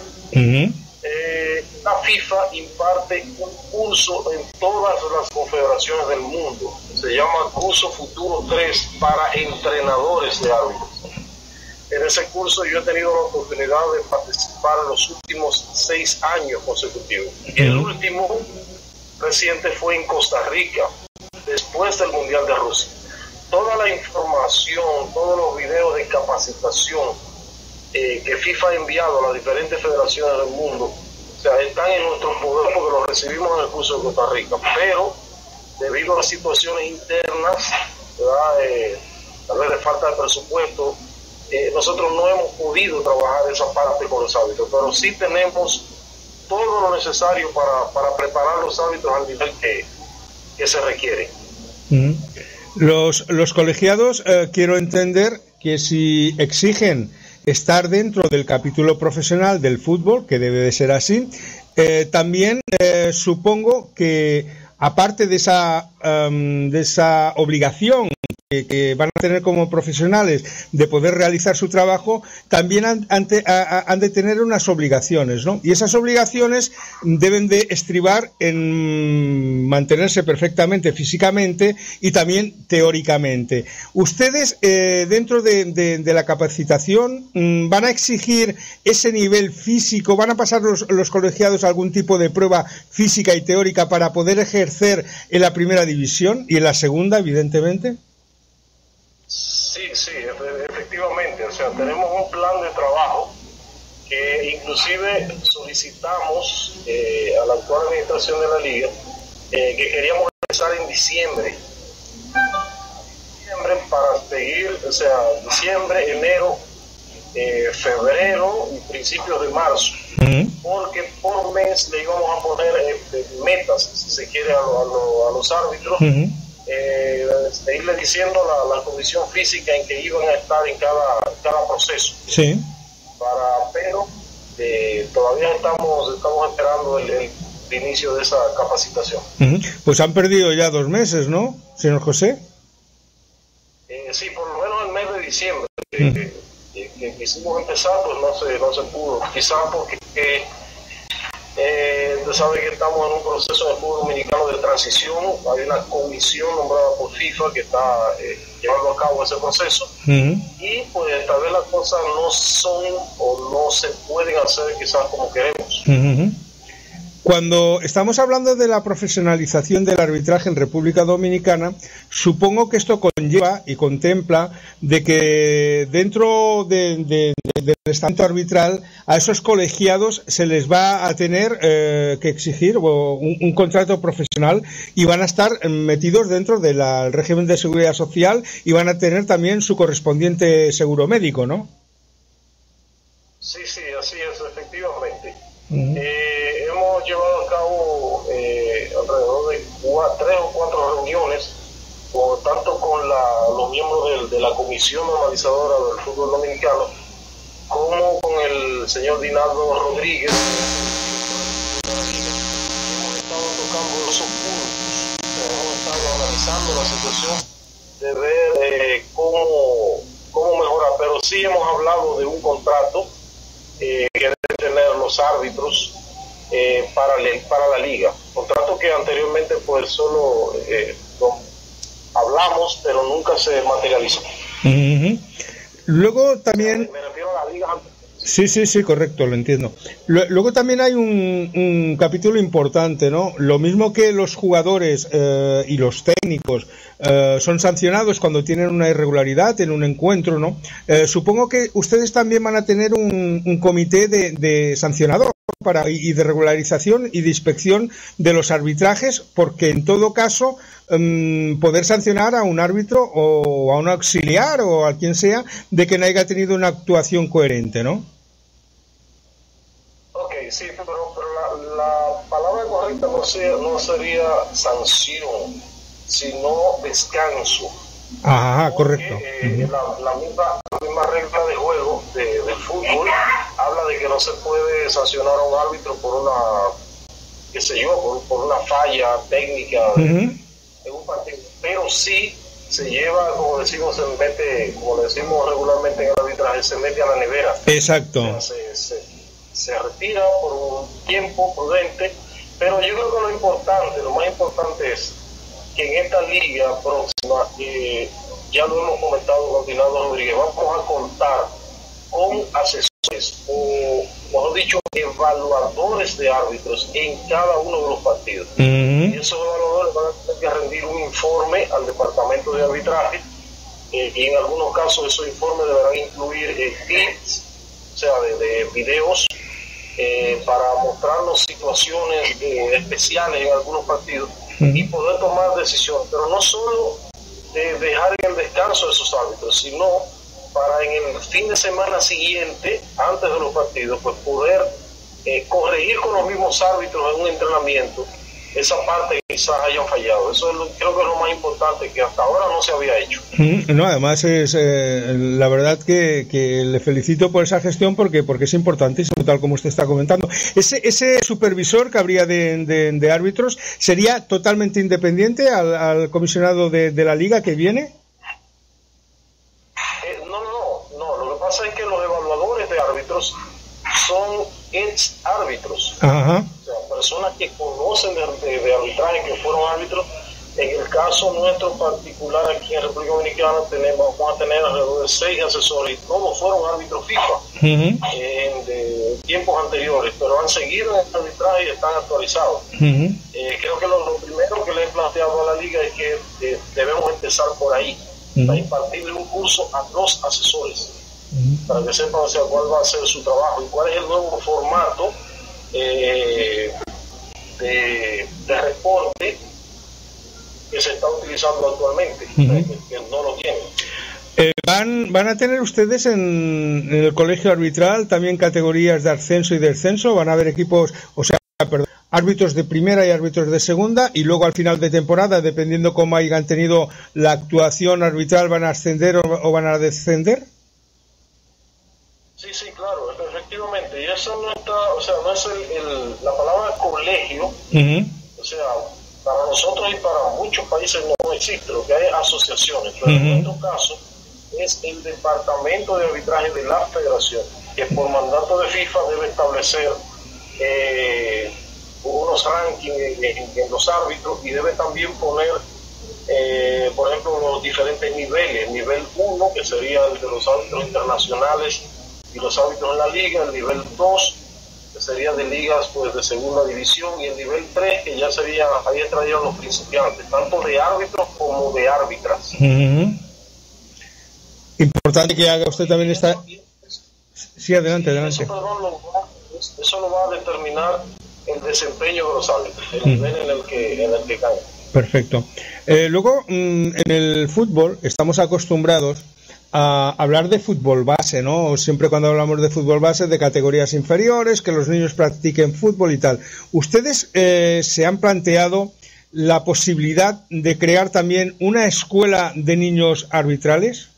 Eh, la FIFA imparte un curso en todas las confederaciones del mundo. Se llama Curso Futuro 3 para entrenadores de árbitros. En ese curso yo he tenido la oportunidad de participar en los últimos seis años consecutivos. El último reciente fue en Costa Rica, después del Mundial de Rusia. Toda la información, todos los videos de capacitación eh, que FIFA ha enviado a las diferentes federaciones del mundo, o sea, están en nuestro poder porque los recibimos en el curso de Costa Rica, pero debido a las situaciones internas, eh, tal vez de falta de presupuesto, eh, nosotros no hemos podido trabajar esa parte con los hábitos, pero sí tenemos todo lo necesario para, para preparar los hábitos al nivel que, que se requiere. Los, los colegiados, eh, quiero entender que si exigen estar dentro del capítulo profesional del fútbol, que debe de ser así, eh, también supongo que aparte de esa, em, de esa obligación que, van a tener como profesionales de poder realizar su trabajo, también han, de tener unas obligaciones, ¿no? Y esas obligaciones deben de estribar en mantenerse perfectamente físicamente y también teóricamente. Ustedes, eh, dentro de, la capacitación, mm, van a exigir ese nivel físico, van a pasar los, los colegiados algún tipo de prueba física y teórica para poder ejercer en la primera división y en la segunda, evidentemente. Sí, sí, efectivamente. O sea, tenemos un plan de trabajo que inclusive solicitamos eh, a la actual administración de la liga eh, que queríamos empezar en diciembre. Diciembre para seguir, o sea, diciembre, enero, eh, febrero y principios de marzo. Porque por mes le íbamos a poner metas, si se quiere, a, los árbitros eh, de irle diciendo la, la, condición física en que iban a estar en cada, cada proceso. Sí. Para, pero eh, todavía estamos, estamos esperando el, inicio de esa capacitación. Pues han perdido ya dos meses, ¿no, señor José? Eh, sí, por lo menos el mes de diciembre. que, quisimos empezar, pues no se, no se pudo. Quizás porque eh, usted sabe que estamos en un proceso de fútbol dominicano de transición. Hay una comisión nombrada por FIFA que está eh, llevando a cabo ese proceso. Y pues tal vez las cosas no son o no se pueden hacer quizás como queremos. Cuando estamos hablando de la profesionalización del arbitraje en República Dominicana, supongo que esto conlleva y contempla de que dentro del estamento arbitral a esos colegiados se les va a tener eh, que exigir un, contrato profesional y van a estar metidos dentro del régimen de seguridad social y van a tener también su correspondiente seguro médico, ¿no? Sí, sí, así es, efectivamente. Eh, hemos llevado a cabo eh, alrededor de tres o cuatro reuniones, tanto con los miembros de, la Comisión Normalizadora del Fútbol Dominicano, como con el señor Dinaldo Rodríguez. Hemos estado tocando esos puntos, hemos estado analizando la situación de ver eh, cómo, cómo mejorar, pero sí hemos hablado de un contrato que deben tener los árbitros eh, para, para la liga. Contrato que anteriormente pues solo eh, hablamos, pero nunca se materializó. Luego también... Me refiero a la liga Sí, sí, sí, correcto, lo entiendo. Luego también hay un, capítulo importante, ¿no? Lo mismo que los jugadores eh, y los técnicos eh, son sancionados cuando tienen una irregularidad en un encuentro, ¿no? Eh, supongo que ustedes también van a tener un, comité de, sancionador para, y de regularización y de inspección de los arbitrajes, porque en todo caso em, poder sancionar a un árbitro o a un auxiliar o a quien sea de que no haya tenido una actuación coherente, ¿no? sí, pero, pero la, palabra correcta no, no sería sanción, sino descanso. Ajá, correcto. Eh, la, misma, regla de juego de, del fútbol habla de que no se puede sancionar a un árbitro por una, qué sé yo, por, una falla técnica en un partido pero sí se lleva, como decimos, se mete, como decimos regularmente en el arbitraje, se mete a la nevera. Exacto. se, se, se, retira por un tiempo prudente, pero yo creo que lo importante, lo más importante es que en esta liga próxima, eh, ya lo hemos comentado con Dinaldo Rodríguez, vamos a contar con asesores o, mejor dicho, evaluadores de árbitros en cada uno de los partidos. Y esos evaluadores van a tener que rendir un informe al departamento de arbitraje. Eh, y en algunos casos esos informes deberán incluir eh, clips, o sea, de, videos eh, para mostrarnos situaciones especiales en algunos partidos y poder tomar decisiones, pero no solo de dejar en el descanso de esos árbitros, sino para en el fin de semana siguiente, antes de los partidos, pues poder eh, corregir con los mismos árbitros en un entrenamiento esa parte quizás hayan fallado. Eso creo que es lo más importante que hasta ahora no se había hecho. No, además es eh, la verdad que, le felicito por esa gestión porque porque es importantísimo tal como usted está comentando. Ese ese supervisor que habría de, árbitros sería totalmente independiente al, comisionado de, de la liga que viene. pasa es que los evaluadores de árbitros son ex árbitros, sea, personas que conocen de, arbitraje, que fueron árbitros. En el caso nuestro particular aquí en República Dominicana tenemos, vamos a tener alrededor de seis asesores y todos fueron árbitros FIFA en de tiempos anteriores, pero han seguido en el arbitraje y están actualizados. Eh, creo que lo, primero que le he planteado a la liga es que eh, debemos empezar por ahí, para impartirle un curso a dos asesores para que sepan cuál va a ser su trabajo y cuál es el nuevo formato eh, de, reporte que se está utilizando actualmente, que, no lo tienen. Eh, ¿van, ¿Van a tener ustedes en, el colegio arbitral también categorías de ascenso y descenso? ¿Van a haber equipos, o sea, perdón, árbitros de primera y árbitros de segunda y luego al final de temporada, dependiendo cómo hayan tenido la actuación arbitral, van a ascender o van a descender? Sí, sí, claro, efectivamente. Y eso no o sea, no es el, la palabra colegio, o sea, para nosotros y para muchos países no existe, lo que hay asociaciones, pero en nuestro caso es el departamento de arbitraje de la federación, que por mandato de FIFA debe establecer eh, unos rankings en, los árbitros y debe también poner, eh, por ejemplo, los diferentes niveles. Nivel 1, que sería el de los árbitros internacionales y los árbitros en la liga, el nivel 2, que sería de ligas pues de segunda división, y el nivel 3, que ya sería, ahí entrarían los principiantes, tanto de árbitros como de árbitras. Importante que haga usted también esta... Sí, adelante, adelante. Eso, lo va a determinar el desempeño de los árbitros, el nivel en el que, en el que caen. Perfecto. Eh, luego, mm, en el fútbol estamos acostumbrados a hablar de fútbol base, ¿no? Siempre cuando hablamos de fútbol base, de categorías inferiores, que los niños practiquen fútbol y tal. ¿Ustedes eh, se han planteado la posibilidad de crear también una escuela de niños arbitrales?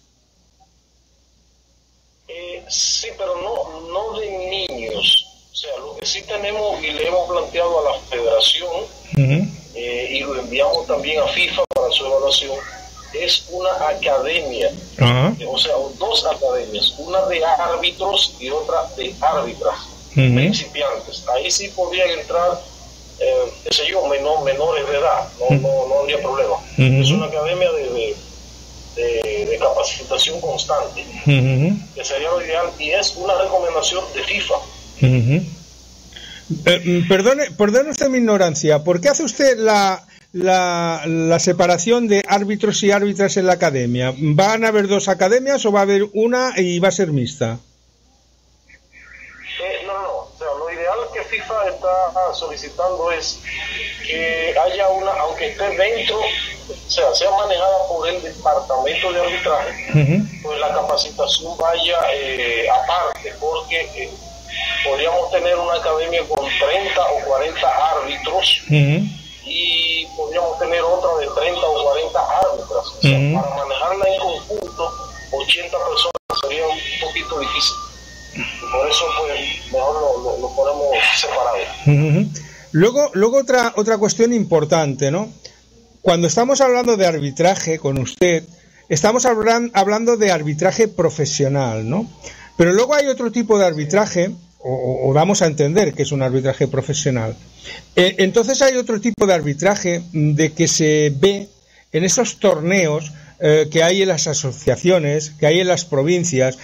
Eh, sí, pero no, no de niños. O sea, lo que sí tenemos y le hemos planteado a la federación eh, y lo enviamos también a FIFA para su evaluación es una academia, o sea, dos academias, una de árbitros y otra de árbitras principiantes. Ahí sí podrían entrar, eh, qué sé yo, menores de edad, no, no, no habría problema. Es una academia de, de, capacitación constante, que sería lo ideal, y es una recomendación de FIFA. Eh, perdone, perdone usted mi ignorancia, ¿por qué hace usted la, la, la, separación de árbitros y árbitras en la academia? ¿Van a haber dos academias o va a haber una y va a ser mixta? Eh, no, no, o sea, lo ideal que FIFA está solicitando es que haya una, aunque esté dentro, o sea, sea manejada por el departamento de arbitraje, pues la capacitación vaya eh, aparte, porque eh, podríamos tener una academia con 30 o 40 árbitros y podríamos tener otra de 30 o 40 árbitras. O sea, Para manejarla en conjunto, 80 personas sería un poquito difícil. Y por eso, pues, mejor lo, lo, ponemos separado. Luego, luego otra, otra cuestión importante, ¿no? cuando estamos hablando de arbitraje con usted, estamos hablando de arbitraje profesional, ¿no? Pero luego hay otro tipo de arbitraje, o, damos a entender que es un arbitraje profesional. Eh, entonces hay otro tipo de arbitraje de que se ve en esos torneos eh, que hay en las asociaciones, que hay en las provincias,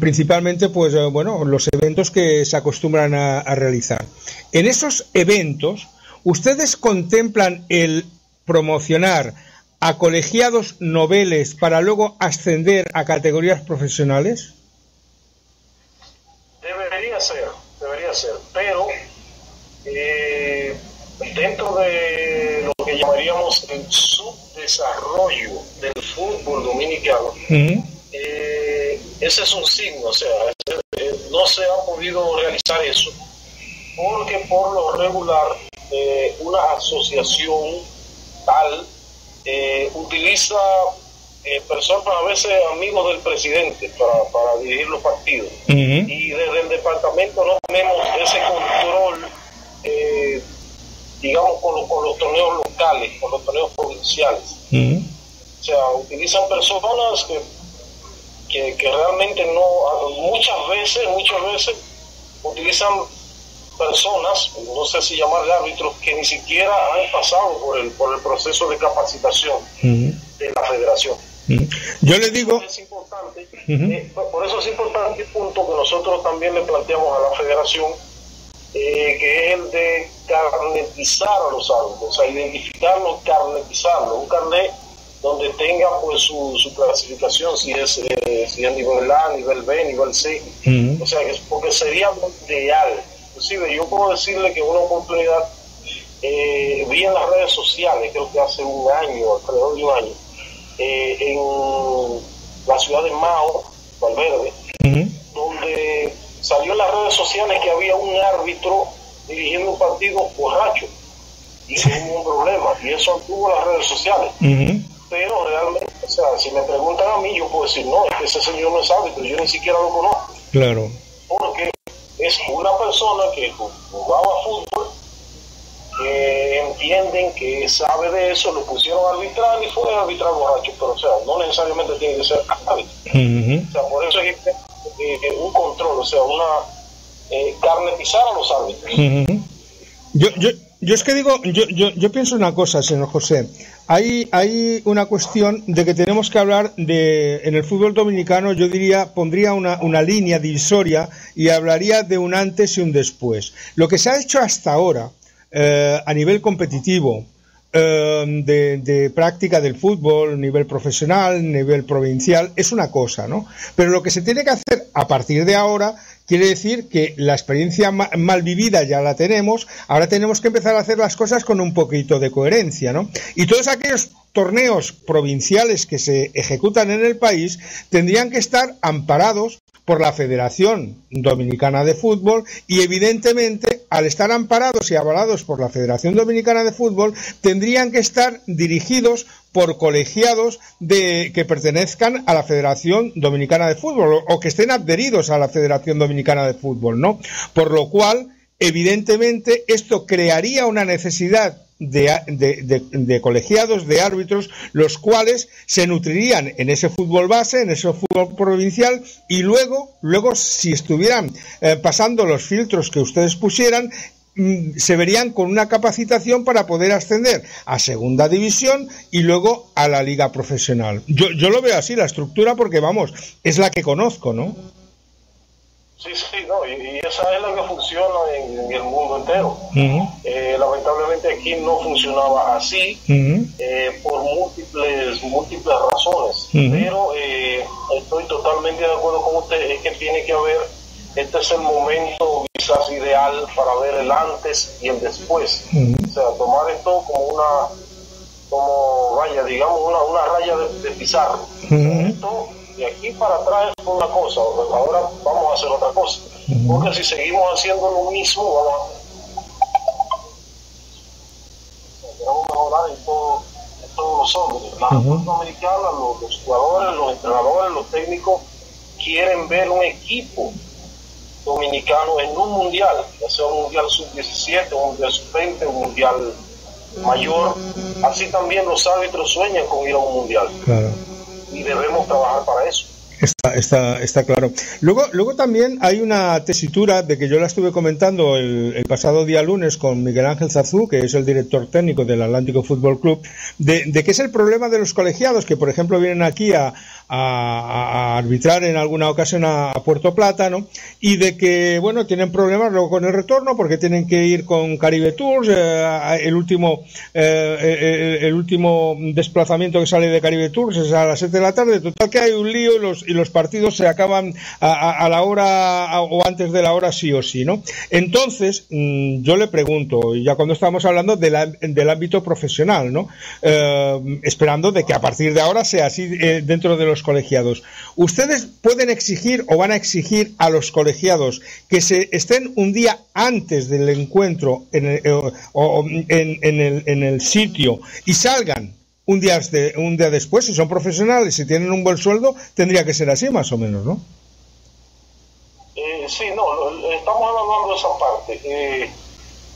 principalmente, pues, eh, bueno, los eventos que se acostumbran a, realizar. En esos eventos, ¿ustedes contemplan el promocionar a colegiados noveles para luego ascender a categorías profesionales? Debería ser, debería ser, pero eh, dentro de lo que llamaríamos el subdesarrollo del fútbol dominicano, eh, ese es un signo, o sea, eh, no se ha podido realizar eso, porque por lo regular eh, una asociación tal utiliza personas a veces amigos del presidente para, dirigir los partidos. Y desde el departamento no tenemos ese control digamos, con, los torneos locales, con los torneos provinciales. O sea, utilizan personas que, que, realmente no, muchas veces, muchas veces utilizan personas, no sé si llamarle árbitros, que ni siquiera han pasado por el, por el proceso de capacitación de la federación. Yo le digo... Es importante, eh, por eso es importante el punto que nosotros también le planteamos a la federación, eh, que es el de carnetizar a los árbitros, o sea, identificarlos, carnetizarlos, un carnet donde tenga pues su, su clasificación, si es, eh, si es nivel A, nivel B, nivel C, o sea, que, porque sería ideal. Inclusive yo puedo decirle que una oportunidad, eh, vi en las redes sociales, creo que hace un año, alrededor de un año, eh, en la ciudad de Mao, Valverde, donde salió en las redes sociales que había un árbitro dirigiendo un partido borracho y que hubo un problema y eso tuvo las redes sociales. Pero realmente, o sea, si me preguntan a mí, yo puedo decir, no, es que ese señor no es árbitro, yo ni siquiera lo conozco. Claro. Porque es una persona que jugaba fútbol, que entienden que sabe de eso, lo pusieron a arbitrar y fue a arbitrar borracho, pero o sea, no necesariamente tiene que ser árbitro. O sea, por eso es que eh, un control, o sea, una eh, carnetizar a los árbitros. yo, yo, yo es que digo, yo, yo, yo pienso una cosa, señor José. Hay, hay una cuestión de que tenemos que hablar de, en el fútbol dominicano, yo diría, pondría una, una línea divisoria y hablaría de un antes y un después. Lo que se ha hecho hasta ahora, eh, a nivel competitivo, Em, de, práctica del fútbol, nivel profesional, nivel provincial, es una cosa, ¿no? Pero lo que se tiene que hacer a partir de ahora quiere decir que la experiencia mal vivida ya la tenemos, ahora tenemos que empezar a hacer las cosas con un poquito de coherencia, ¿no? Y todos aquellos torneos provinciales que se ejecutan en el país tendrían que estar amparados por la Federación Dominicana de Fútbol y evidentemente al estar amparados y avalados por la Federación Dominicana de Fútbol tendrían que estar dirigidos por colegiados de, que pertenezcan a la Federación Dominicana de Fútbol o, que estén adheridos a la Federación Dominicana de Fútbol, ¿no? Por lo cual, evidentemente, esto crearía una necesidad de, colegiados, de árbitros, los cuales se nutrirían en ese fútbol base, en ese fútbol provincial, y luego, luego si estuvieran eh, pasando los filtros que ustedes pusieran, mm, se verían con una capacitación para poder ascender a segunda división y luego a la liga profesional. Yo, yo lo veo así, la estructura, porque vamos, es la que conozco, ¿no? Sí, sí, no, y, esa es la que funciona en, el mundo entero. Eh, lamentablemente aquí no funcionaba así eh, por múltiples múltiples razones, pero eh, estoy totalmente de acuerdo con usted, es que tiene que haber, este es el momento quizás ideal para ver el antes y el después. O sea, tomar esto como una, como vaya, digamos, una, una raya de, de pizarro. Esto de aquí para atrás es una cosa, ahora vamos a hacer otra cosa. Porque si seguimos haciendo lo mismo, vamos a mejorar en, todo, en todos los hombres. La uh los, jugadores, los entrenadores, los técnicos quieren ver un equipo dominicano en un mundial, ya sea un mundial sub-17, un mundial sub-20, un mundial mayor, así también los árbitros sueñan con ir a un mundial. Y debemos trabajar para eso. Está, está, está claro. Luego, luego también hay una tesitura de que yo la estuve comentando el, pasado día lunes con Miguel Ángel Zazú, que es el director técnico del Atlántico Fútbol Club, de, de que es el problema de los colegiados que, por ejemplo, vienen aquí a, a, arbitrar en alguna ocasión a, Puerto Plata, ¿no? Y de que, bueno, tienen problemas luego con el retorno porque tienen que ir con Caribe Tours, eh, el último eh, el, último desplazamiento que sale de Caribe Tours es a las 7 de la tarde, total que hay un lío y los, y los partidos se acaban a, la hora o antes de la hora sí o sí, ¿no? Entonces, mm, yo le pregunto, ya cuando estamos hablando del ámbito profesional, ¿no? Eh, esperando de que a partir de ahora sea así dentro de colegiados. ¿Ustedes pueden exigir o van a exigir a los colegiados que se estén un día antes del encuentro en el, eh, o, en, el, en el sitio y salgan un día, un día después? Si son profesionales y tienen un buen sueldo, tendría que ser así más o menos, ¿no? Eh, sí, no, estamos hablando de esa parte. Eh,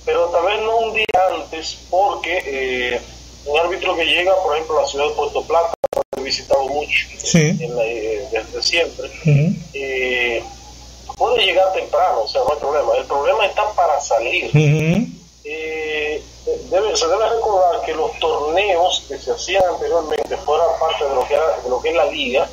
pero tal vez no un día antes, porque un árbitro que llega, por ejemplo, a la ciudad de Puerto Plata, he visitado mucho eh, desde siempre, eh, puede llegar temprano, o sea, no hay problema. El problema está para salir. Eh, debe, se debe recordar que los torneos que se hacían anteriormente fueran parte de lo que, era, de lo que es la liga.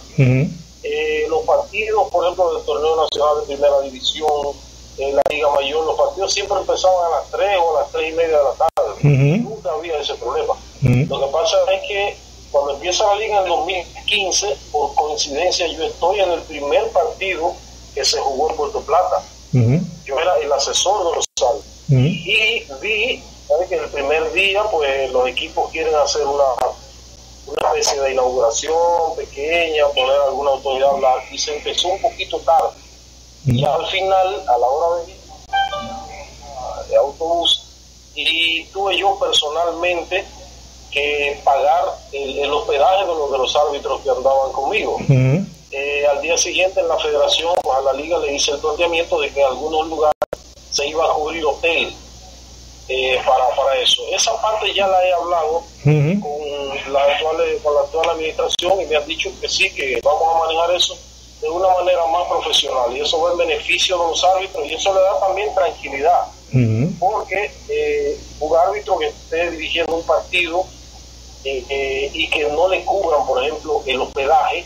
los partidos, por ejemplo, del torneo nacional de primera división, en la Liga Mayor, los partidos siempre empezaban a las 3 o a las 3 y media de la tarde. Nunca había ese problema. Lo que pasa es que cuando empieza la liga en el 2015, por coincidencia yo estoy en el primer partido que se jugó en Puerto Plata. Yo era el asesor de los saltos. Y vi que el primer día pues los equipos quieren hacer una, una especie de inauguración pequeña, poner alguna autoridad hablar y se empezó un poquito tarde. Y al final, a la hora de, de autobús, y tuve yo personalmente que pagar el, hospedaje de los, de los árbitros que andaban conmigo. Eh, al día siguiente en la federación, pues a la liga le hice el planteamiento de que en algunos lugares se iba a cubrir hotel eh, para, para eso. Esa parte ya la he hablado con, la actual, con la actual administración y me han dicho que sí, que vamos a manejar eso de una manera más profesional y eso va en beneficio de los árbitros y eso le da también tranquilidad. Porque eh, un árbitro que esté dirigiendo un partido eh, eh, y que no le cubran, por ejemplo, el hospedaje,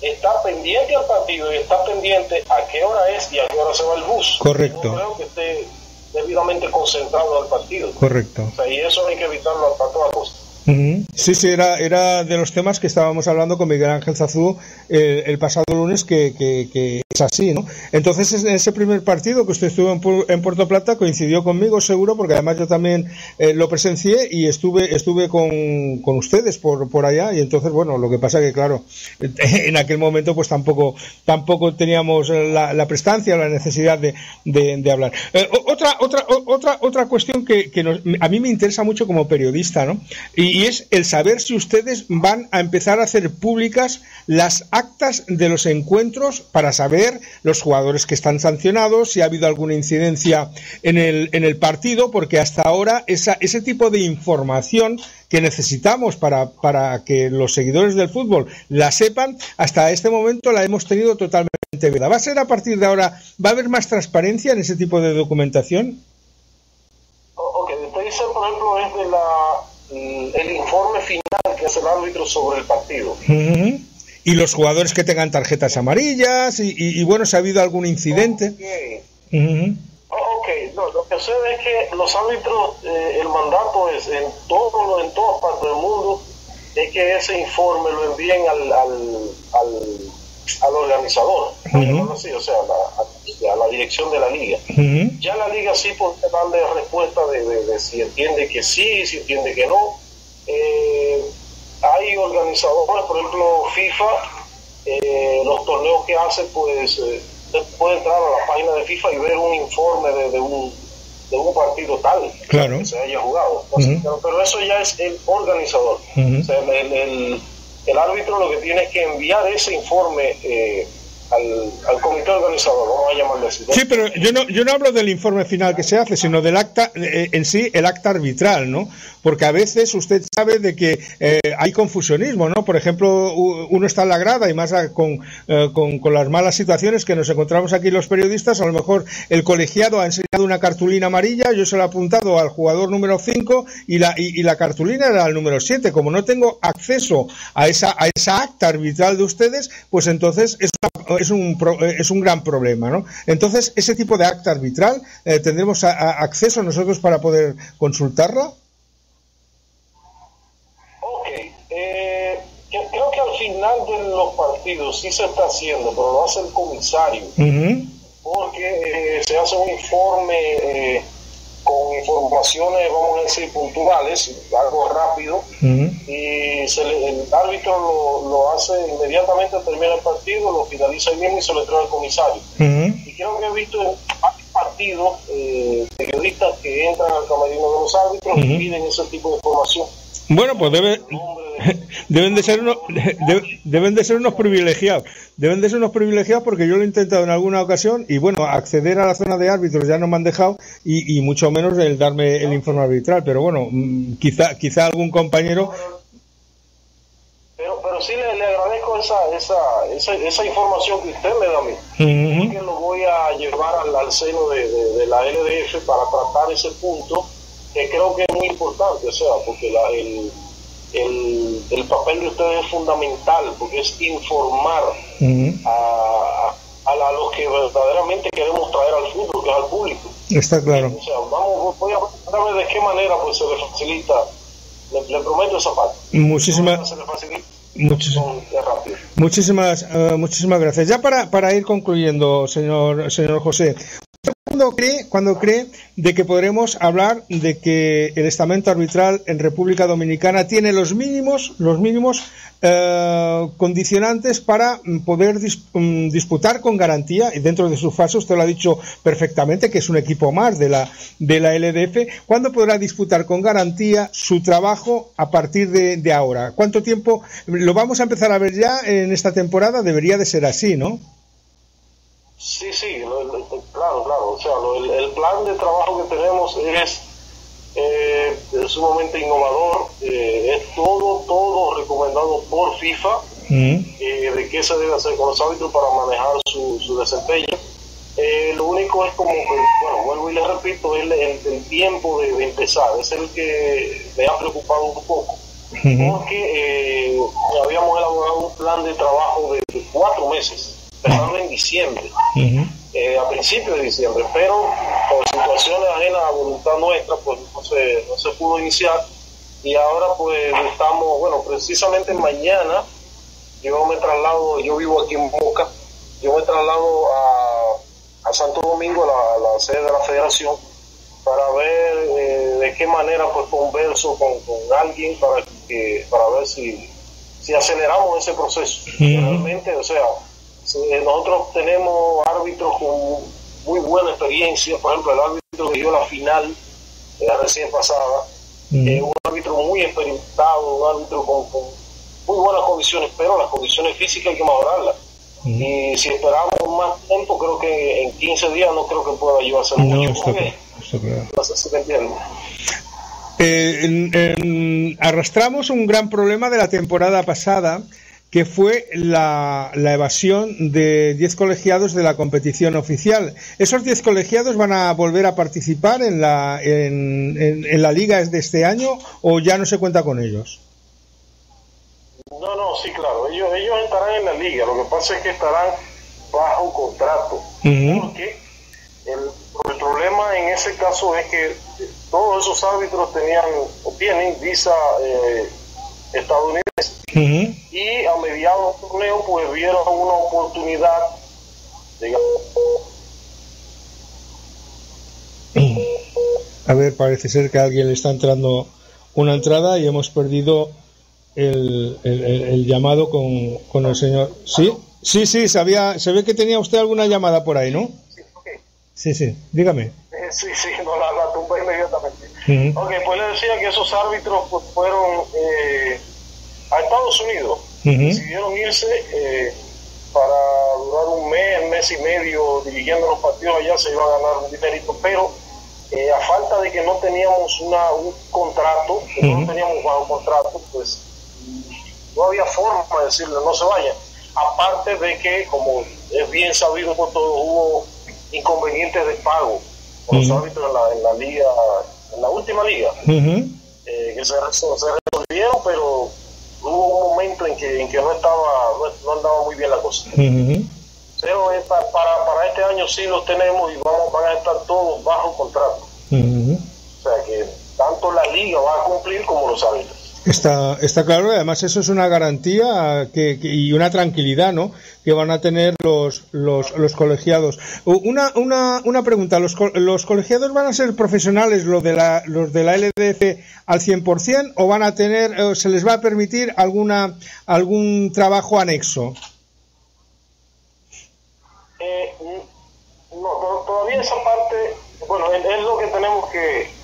está pendiente al partido y está pendiente a qué hora es y a qué hora se va el bus. Correcto. No creo que esté debidamente concentrado al partido. Correcto. y eso hay que evitarlo a toda costa. Sí, sí, era, era de los temas que estábamos hablando con Miguel Ángel Zazú eh, el pasado lunes, que, que, es así, ¿no? Entonces, en ese primer partido que usted estuvo en, Puerto Plata, coincidió conmigo, seguro, porque además yo también eh, lo presencié y estuve estuve con, con, ustedes por, por allá, y entonces, bueno, lo que pasa que, claro, en aquel momento, pues tampoco tampoco teníamos la, la prestancia, la necesidad de, de, hablar. Eh, otra, otra, otra, otra cuestión que, que a mí me interesa mucho como periodista, ¿no? Y, y es el saber si ustedes van a empezar a hacer públicas las actas de los encuentros para saber los jugadores que están sancionados, si ha habido alguna incidencia en el, en el partido, porque hasta ahora esa, ese tipo de información que necesitamos para, para que los seguidores del fútbol la sepan, hasta este momento la hemos tenido totalmente vida. ¿Va a ser a partir de ahora, va a haber más transparencia en ese tipo de documentación? Ok, dice, por ejemplo, es de la el informe final que hace el árbitro sobre el partido. Y los jugadores que tengan tarjetas amarillas y, bueno, si ha habido algún incidente. ok, lo que sucede es que los árbitros, eh, el mandato es en, todo, en todas partes del mundo, es que ese informe lo envíen al, al, al, organizador, así, o sea, a la, dirección de la liga. Ya la liga sí puede darle respuesta de, si entiende que sí, si entiende que no. Eh, hay organizadores, por ejemplo, FIFA, eh, los torneos que hace, pues eh, puede entrar a la página de FIFA y ver un informe de, un, de un partido tal que se haya jugado. pero, eso ya es el organizador. o sea, el, el, el, árbitro lo que tiene es que enviar ese informe al, comité organizador, vamos a llamarle así. Sí, pero yo no, yo no hablo del informe final que se hace, sino del acta eh, en sí, el acta arbitral, ¿no? Porque a veces usted sabe de que eh, hay confusionismo, ¿no? Por ejemplo, uno está en la grada y más con, eh, con, con, las malas situaciones que nos encontramos aquí los periodistas, a lo mejor el colegiado ha enseñado una cartulina amarilla, yo se lo he apuntado al jugador número 5 y la, y, la cartulina era el número 7. Como no tengo acceso a esa, a esa acta arbitral de ustedes, pues entonces es es un, eh, es un gran problema, ¿no? Entonces, ese tipo de acta arbitral, eh, ¿tendremos acceso nosotros para poder consultarla? Ok. Eh, creo que al final de los partidos sí se está haciendo, pero lo hace el comisario. Porque se hace un informe con informaciones, vamos a decir, puntuales, algo rápido, y se el árbitro lo, lo, hace inmediatamente, termina el partido, lo finaliza ahí mismo y se lo entrega al comisario. Y creo que he visto en varios partidos eh, periodistas que entran al camerino de los árbitros y piden ese tipo de información. Bueno, pues debe, deben de ser unos, deben de ser unos privilegiados. Deben de ser unos privilegiados porque yo lo he intentado en alguna ocasión y bueno, acceder a la zona de árbitros ya no me han dejado y, mucho menos el darme el informe arbitral. Pero bueno, mm, quizá, quizá algún compañero. Pero, pero sí le, agradezco esa, esa, esa, información que usted me da a mí. Que lo voy a llevar al, seno de, de la LDF para tratar ese punto que creo que es muy importante, o sea, porque la, el, el, el, papel de ustedes es fundamental, porque es informar a, a, los que verdaderamente queremos traer al fútbol, que es al público. Está claro. O sea, vamos, voy a ver de qué manera pues se le facilita, le, prometo esa parte. Muchísimas Muchísimas, uh, muchísimas gracias. Ya para, para ir concluyendo, señor, señor José, cuando cree, de que podremos hablar de que el estamento arbitral en República Dominicana tiene los mínimos, los mínimos eh, condicionantes para poder mm, disputar con garantía y dentro de su fase usted lo ha dicho perfectamente que es un equipo más de la de la LDF ¿cuándo podrá disputar con garantía su trabajo a partir de, de ahora? ¿cuánto tiempo lo vamos a empezar a ver ya en esta temporada? debería de ser así, ¿no? Sí, sí, claro, claro. O sea, el, plan de trabajo que tenemos es eh, sumamente innovador. Eh, es todo, todo recomendado por FIFA mm. eh, de qué se debe hacer con los árbitros para manejar su, su desempeño. lo único es como, bueno, vuelvo y le repito, el, el, tiempo de, empezar. Es el que me ha preocupado un poco. Porque habíamos elaborado un plan de trabajo de cuatro meses empezando en diciembre, eh, a principios de diciembre, pero por situaciones ajenas a voluntad nuestra, pues no se, no se pudo iniciar. Y ahora pues estamos, bueno, precisamente mañana yo me traslado, yo vivo aquí en Boca, yo me traslado a, a Santo Domingo, la, la sede de la federación, para ver eh, de qué manera pues converso con, con alguien para que para ver si, si aceleramos ese proceso. Realmente, o sea, nosotros tenemos árbitros con muy buena experiencia, por ejemplo, el árbitro que dio la final la recién pasada, es un árbitro muy experimentado, un árbitro con, muy buenas condiciones, pero las condiciones físicas hay que mejorarlas. Y si esperamos más tiempo, creo que en 15 días no creo que pueda yo hacer mucho. No sé si eh, arrastramos un gran problema de la temporada pasada que fue la, evasión de 10 colegiados de la competición oficial. ¿Esos 10 colegiados van a volver a participar en la, en, en, la liga de este año o ya no se cuenta con ellos? No, no, sí, claro. Ellos, ellos estarán en la liga. Lo que pasa es que estarán bajo contrato. Porque el, el, problema en ese caso es que todos esos árbitros tenían o tienen visa eh, estadounidense y a mediados del torneo pues vieron una oportunidad a ver parece ser que a alguien le está entrando una entrada y hemos perdido el, el, llamado con, con, el señor. Sí sí sí sabía se ve que tenía usted alguna llamada por ahí no sí sí dígame. Eh, sí sí no la, inmediatamente ok pues le decía que esos árbitros pues, fueron eh, a Estados Unidos. Decidieron irse eh, para durar un mes y medio dirigiendo los partidos allá se iba a ganar un dinerito, pero eh, a falta de que no teníamos una, un contrato, que no teníamos bajo contrato, pues no había forma de decirle no se vayan. Aparte de que, como es bien sabido por todos, hubo inconvenientes de pago. Con los árbitros en la, en la liga, en la última liga, eh, que se, se, resolvieron, pero hubo un momento en que, en que no estaba no, andaba muy bien la cosa. Pero para, para este año sí los tenemos y vamos, van a estar todos bajo contrato. O sea que tanto la liga va a cumplir como los árbitros. Está, está claro, además eso es una garantía que, y una tranquilidad, ¿no? Que van a tener los, los, los colegiados. Una, una, una pregunta, ¿los, ¿los colegiados van a ser profesionales los de la, los de la LDC al 100% o van a tener, se les va a permitir alguna, algún trabajo anexo? Eh, no, todavía esa parte, bueno, es lo que tenemos que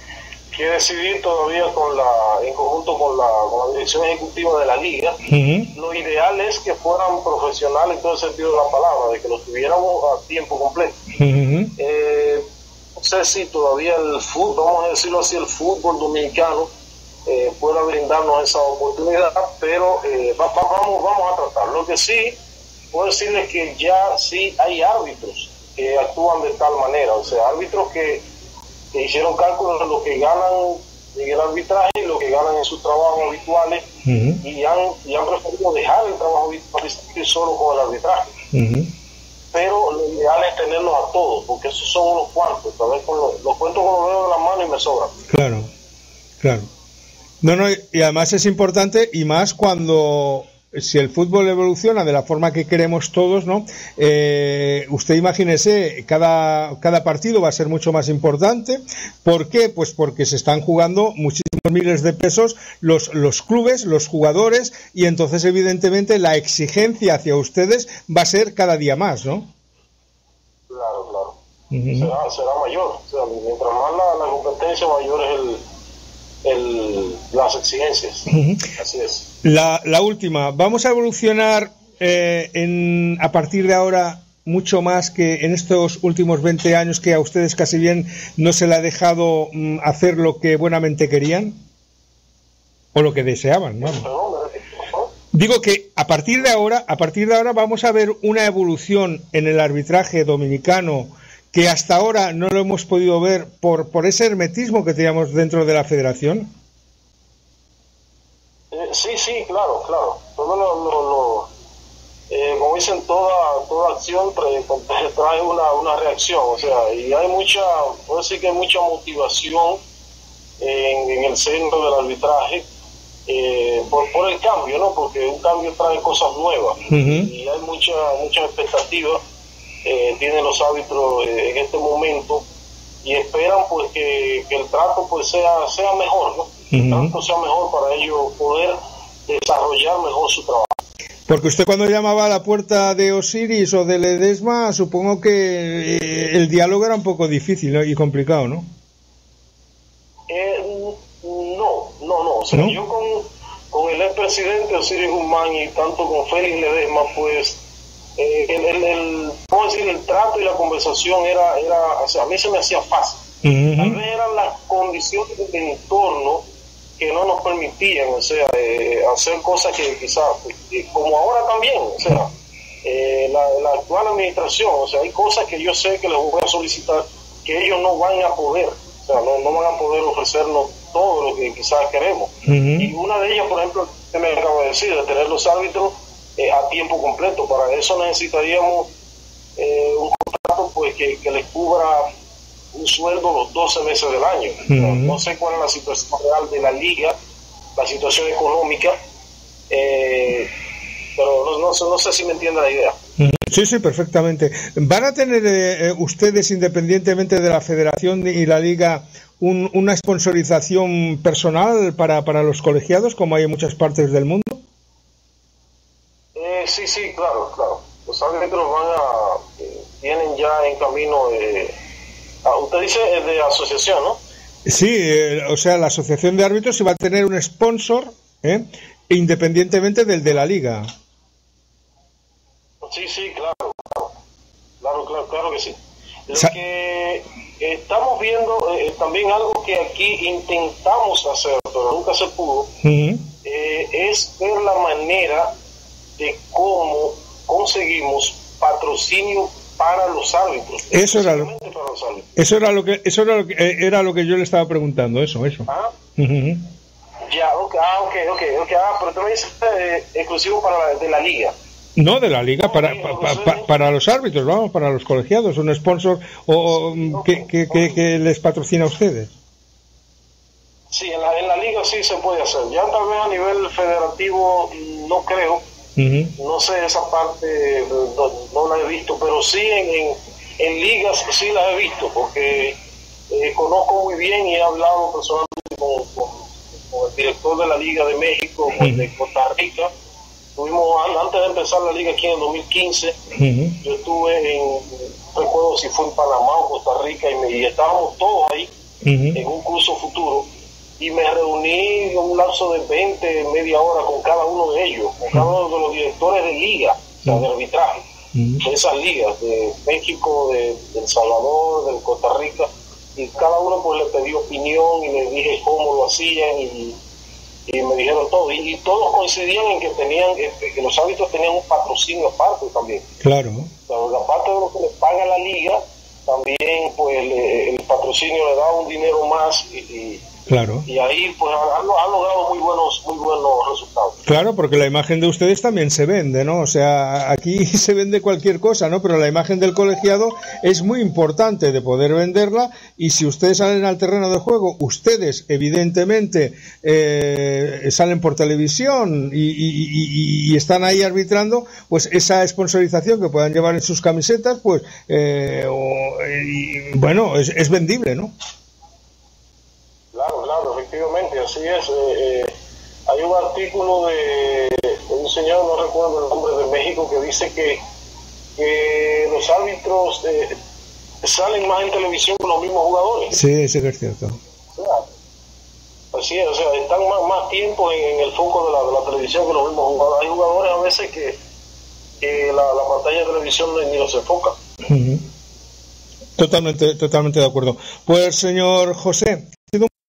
que decidir todavía con la, en conjunto con la, con la dirección ejecutiva de la liga. Lo ideal es que fueran profesionales en todo el sentido de la palabra, de que los tuviéramos a tiempo completo. Eh, no sé si todavía el fútbol, vamos a decirlo así, el fútbol dominicano eh, pueda brindarnos esa oportunidad, pero eh, vamos, vamos a tratar. Lo que sí, puedo decirles que ya sí hay árbitros que actúan de tal manera, o sea, árbitros que hicieron cálculos de lo que ganan en el arbitraje y lo que ganan en sus trabajos habituales y, han, y han preferido dejar el trabajo habitual y solo con el arbitraje. Pero lo ideal es tenerlos a todos, porque esos son unos cuantos. Tal vez con los, los cuento con los dedos de la mano y me sobran. Claro, claro. No, no, y además es importante, y más cuando si el fútbol evoluciona de la forma que queremos todos, ¿no? Eh, usted imagínese, cada, cada partido va a ser mucho más importante. ¿Por qué? Pues porque se están jugando muchísimos miles de pesos los, los clubes, los jugadores, y entonces, evidentemente, la exigencia hacia ustedes va a ser cada día más, ¿no? Claro, claro. será, será, mayor. O sea, mientras más la, la competencia, mayor es el el, las exigencias. Así es. La, la, última, ¿vamos a evolucionar eh, en, a partir de ahora mucho más que en estos últimos 20 años que a ustedes casi bien no se le ha dejado mm, hacer lo que buenamente querían? O lo que deseaban. Digo que a partir de ahora, a partir de ahora vamos a ver una evolución en el arbitraje dominicano que hasta ahora no lo hemos podido ver por, por ese hermetismo que teníamos dentro de la federación? Eh, sí, sí, claro, claro. Todo lo, eh, como dicen, toda, toda acción trae, trae una, una, reacción, o sea, y hay mucha, puedo decir que hay mucha motivación en, el centro del arbitraje eh, por, por, el cambio, ¿no? Porque un cambio trae cosas nuevas y hay mucha, mucha expectativa eh, tienen los árbitros en este momento y esperan pues que, el trato pues sea sea mejor ¿no? Trato sea mejor para ellos poder desarrollar mejor su trabajo. Porque usted cuando llamaba a la puerta de Osiris o de Ledesma supongo que eh, el diálogo era un poco difícil y complicado ¿no? no no no. O sea, yo con, con el expresidente Osiris Guzmán y tanto con Félix Ledesma pues eh, el, el, el, decir, el trato y la conversación era, era o sea, a mí se me hacía fácil. Tal vez eran las condiciones del entorno que no nos permitían, o sea, eh, hacer cosas que quizás, como ahora también, o sea, eh, la, la, actual administración, o sea, hay cosas que yo sé que les voy a solicitar que ellos no van a poder, o sea, no, no van a poder ofrecernos todo lo que quizás queremos. Y una de ellas, por ejemplo, que me acabo de decir, de tener los árbitros eh, a tiempo completo. Para eso necesitaríamos eh, un contrato pues que, les cubra un sueldo los 12 meses del año. no, sé cuál es la situación real de la liga, la situación económica, eh, pero no, no, no, sé si me entiende la idea. Sí, sí, perfectamente. ¿Van a tener ustedes, independientemente de la federación y la liga, un, una sponsorización personal para, para los colegiados, como hay en muchas partes del mundo? sí, sí, claro, claro. Los árbitros van a, eh, tienen ya en camino, eh, usted dice de asociación, ¿no? Sí, eh, o sea, la asociación de árbitros va a tener un sponsor, independientemente del de la liga. Sí, sí, claro. Claro, claro, claro que sí. Lo que estamos viendo eh, también algo que aquí intentamos hacer, pero nunca se pudo, eh, es ver la manera de cómo conseguimos patrocinio para los árbitros. Eso era lo, eso era lo que eso era lo que eh, era lo que yo le estaba preguntando, eso, eso. Ah, ya, ok, ah, ok, ok, okay. Ah, pero tú me dices exclusivo para la, de la liga. No, de la liga, para, para los árbitros, vamos, para los colegiados, un sponsor o, que, que, les patrocina a ustedes. Sí, en la, en la liga sí se puede hacer. Ya tal vez a nivel federativo no creo. No sé esa parte, no, la he visto, pero sí en, en, ligas sí la he visto, porque eh, conozco muy bien y he hablado personalmente con, el director de la Liga de México, de Costa Rica. Tuvimos, antes de empezar la liga aquí en 2015, yo estuve en, no recuerdo si fue en Panamá o Costa Rica, y, estábamos todos ahí en un curso futuro, y me reuní en un lapso de 20, media hora con cada uno de ellos, con cada uno de los directores de liga, de arbitraje, de esas ligas, de México, de, El Salvador, de Costa Rica, y cada uno pues le pedí opinión y le dije cómo lo hacían y y me dijeron todo. Y, todos coincidían en que tenían este, que los árbitros tenían un patrocinio aparte también. Claro. aparte de lo que les paga la liga, también pues el patrocinio le da un dinero más y Claro. Y ahí pues han, logrado muy buenos, muy buenos resultados. Claro, porque la imagen de ustedes también se vende, ¿no? O sea, aquí se vende cualquier cosa, ¿no? Pero la imagen del colegiado es muy importante de poder venderla y si ustedes salen al terreno de juego, ustedes evidentemente eh, salen por televisión y, están ahí arbitrando, pues esa sponsorización que puedan llevar en sus camisetas, pues eh, bueno, es, es vendible, ¿no? Claro, claro, efectivamente, así es. Eh, eh, hay un artículo de, un señor, no recuerdo el nombre de México, que dice que, los árbitros eh, salen más en televisión que los mismos jugadores. Sí, eso es cierto. Así es, o sea, están más, tiempo en, el foco de la, televisión que los mismos jugadores. Hay jugadores a veces que, la, pantalla de televisión ni los enfoca. Totalmente, totalmente de acuerdo. Pues, señor José,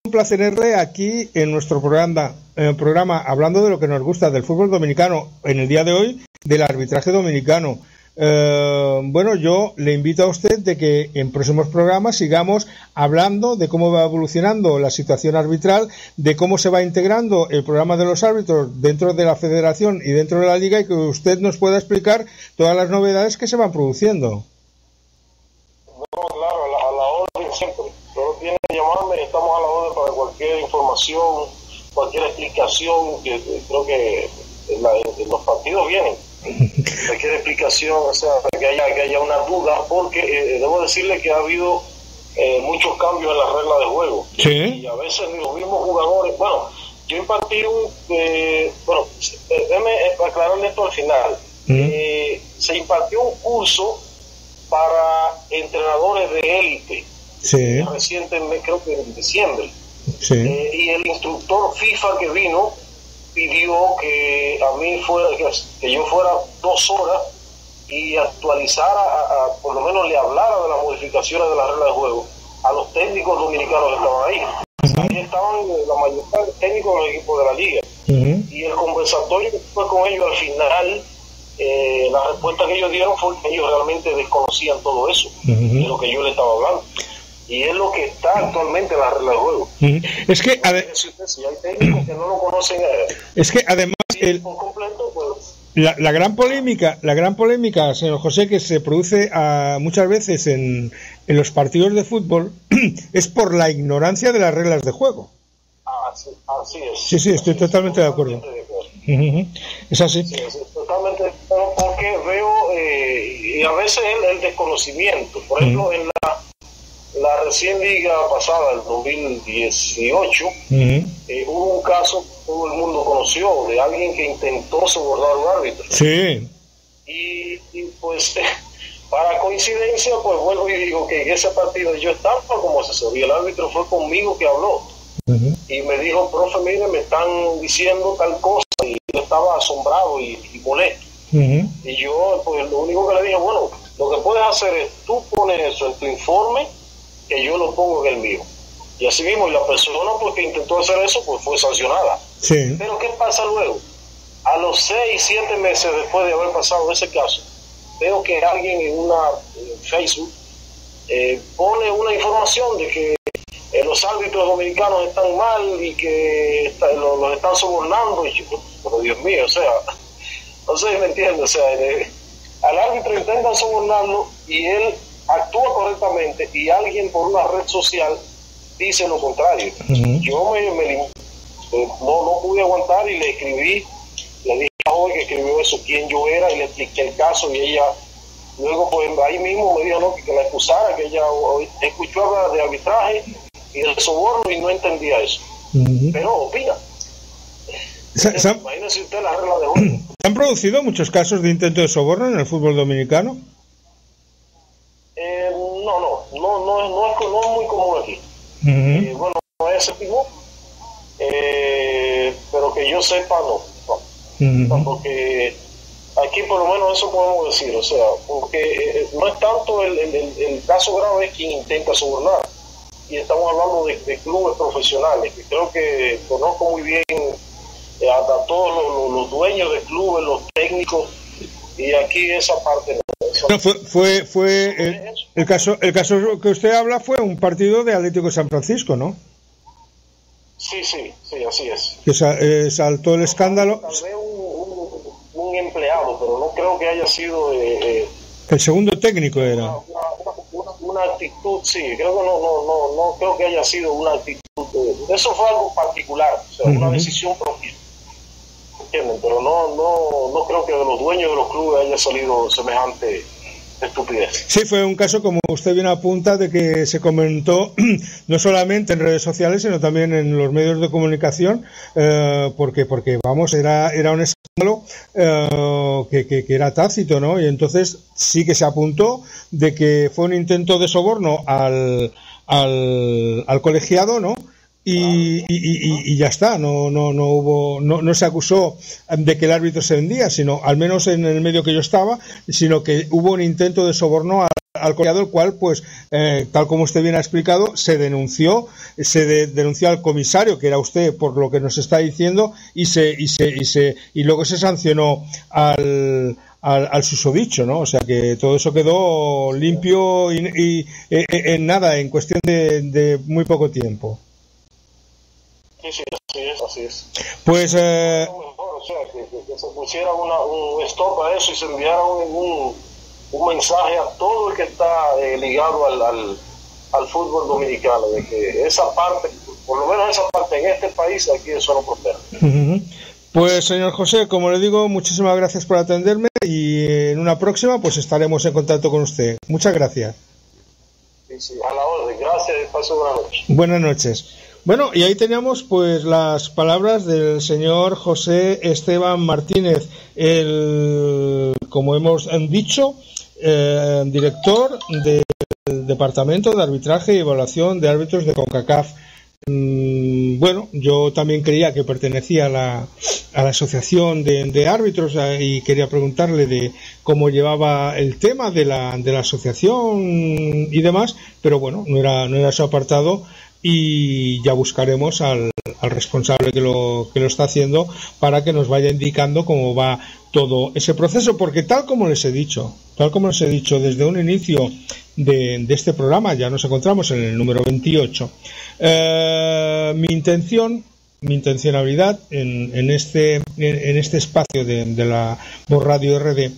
un placer tenerle aquí en nuestro programa, programa hablando de lo que nos gusta del fútbol dominicano en el día de hoy, del arbitraje dominicano. Eh, bueno, yo le invito a usted de que en próximos programas sigamos hablando de cómo va evolucionando la situación arbitral, de cómo se va integrando el programa de los árbitros dentro de la federación y dentro de la liga y que usted nos pueda explicar todas las novedades que se van produciendo. claro, a la, orden siempre. Solo tiene que llamarme, estamos a la orden para cualquier información, cualquier explicación, que creo que los partidos vienen. cualquier explicación, o sea, que haya, que haya una duda, porque eh, debo decirle que ha habido eh, muchos cambios en las reglas de juego. Y a veces los mismos jugadores, bueno, yo impartí un, eh, bueno, déjeme aclararle esto al final. se impartió un curso para entrenadores de élite sí. recientemente, creo que en diciembre. Eh, y el instructor FIFA que vino pidió que a mí fuera, que, yo fuera dos horas y actualizara, por lo menos le hablara de las modificaciones de las reglas de juego a los técnicos dominicanos que estaban ahí. Ahí estaban la mayoría de técnicos de los equipos de la liga. Y el conversatorio que fue con ellos al final, eh, la respuesta que ellos dieron fue que ellos realmente desconocían todo eso, de lo que yo le estaba hablando y es lo que está actualmente en la regla de juego. Es que, si hay técnicos que no lo conocen, eh, es que además el, completo, pues, la, la, gran polémica, la gran polémica, señor José, que se produce a, muchas veces en, en los partidos de fútbol es por la ignorancia de las reglas de juego. Así, así es. Sí, sí, estoy totalmente de acuerdo. Es así. Sí, totalmente, porque veo, eh, y a veces el, el desconocimiento, por ejemplo, en la la recién liga pasada, el 2018, eh, hubo un caso que todo el mundo conoció de alguien que intentó sobornar a un árbitro. Sí. Y, pues, para coincidencia, pues vuelvo y digo que en ese partido yo estaba como asesor y el árbitro fue conmigo que habló. Y me dijo, profe, mire, me están diciendo tal cosa. Y yo estaba asombrado y, molesto. Y yo, pues, lo único que le dije, bueno, Lo que puedes hacer es, tú pones eso en tu informe, que yo lo pongo en el mío. Y así mismo, y la persona porque intentó hacer eso, pues fue sancionada. Sí. Pero ¿qué pasa luego? A los seis, siete meses después de haber pasado ese caso, veo que alguien en una en Facebook eh, pone una información de que eh, los árbitros dominicanos están mal y que está- lo- los están sobornando. Y yo, pero Dios mío, o sea, no sé si me entiendes. O sea, eh, al árbitro intentan sobornarlo y él actúa correctamente y alguien por una red social dice lo contrario. Yo me, me eh, no, no pude aguantar y le escribí, le dije a la joven que escribió eso quién yo era y le expliqué el caso y ella luego pues ahí mismo me dijo no, que, que la excusara, que ella escuchó hablar de arbitraje y de soborno y no entendía eso. Pero opina. ¿Se, se han, Imagínese usted la regla de oro. se han producido muchos casos de intento de soborno en el fútbol dominicano? No, no, no, es- no, es, no es muy común aquí. Eh, Ujú. bueno, no es ese tipo, eh, pero que yo sepa, no. porque aquí por lo menos eso podemos decir, o sea, porque eh, no es tanto el, el- caso grave es quien intenta sobornar, y estamos hablando de, de clubes profesionales, que creo que conozco muy bien eh, a, a todos los, los- los dueños de clubes, los técnicos, y aquí esa parte no. No, fue, fue, fue el, el caso, el caso que usted habla fue un partido de Atlético de San Francisco, ¿no? Sí, sí, sí, así es. Que sa- eh, saltó el escándalo. Tal vez un, un- un empleado, pero no creo que haya sido eh, eh, El segundo técnico una, era. una- una- una actitud, sí, creo que no, no, no, no creo que haya sido una actitud, de- eso fue algo particular, o sea, una Ujú. decisión propia, ¿entienden? Pero no, no, no creo que de los dueños de los clubes haya salido semejante estupidez. Sí, fue un caso, como usted bien apunta, de que se comentó no solamente en redes sociales, sino también en los medios de comunicación, eh, porque, porque vamos, era, era un escándalo eh, que, que- que era tácito, ¿no? Y entonces sí que se apuntó de que fue un intento de soborno al, al, al colegiado, ¿no? Y, y- y- y ya está, no, no, no hubo, no, no se acusó de que el árbitro se vendía, sino, al menos en el medio que yo estaba, sino que hubo un intento de soborno al, al colegiado, el cual, pues, eh, tal como usted bien ha explicado, se denunció, se de- denunció al comisario, que era usted, por lo que nos está diciendo, y se, y se, y se, y luego se sancionó al, al, al susodicho, ¿no? O sea que todo eso quedó limpio y, y- eh, eh, en nada, en cuestión de, de muy poco tiempo. Sí, sí, así es, así es. Pues eh, o sea, que, que- que se pusiera una, un stop a eso y se enviara un, un, un mensaje a todo el que está eh, ligado al, al, al fútbol dominicano, de que esa parte, por lo menos esa parte en este país, aquí eso no prospera. Ujú. Pues señor José, como le digo, muchísimas gracias por atenderme y en una próxima pues estaremos en contacto con usted. Muchas gracias. Sí, sí, a la orden, gracias y pase buena noche. Buenas noches. Bueno, y ahí teníamos pues las palabras del señor José Esteban Martínez, el, como hemos dicho, eh, director del Departamento de Arbitraje y Evaluación de Árbitros de CONCACAF. Mm, bueno, yo también creía que pertenecía a la, a la asociación de, de árbitros eh, y quería preguntarle de cómo llevaba el tema de la, de la asociación y demás, pero bueno, no era, no era su apartado y ya buscaremos al, responsable que lo, que lo está haciendo para que nos vaya indicando cómo va todo ese proceso, porque tal como les he dicho, tal como les he dicho desde un inicio de, de este programa, ya nos encontramos en el número 28, eh, mi intención, mi intencionalidad en, en este, en, este espacio de, la Voz Radio RD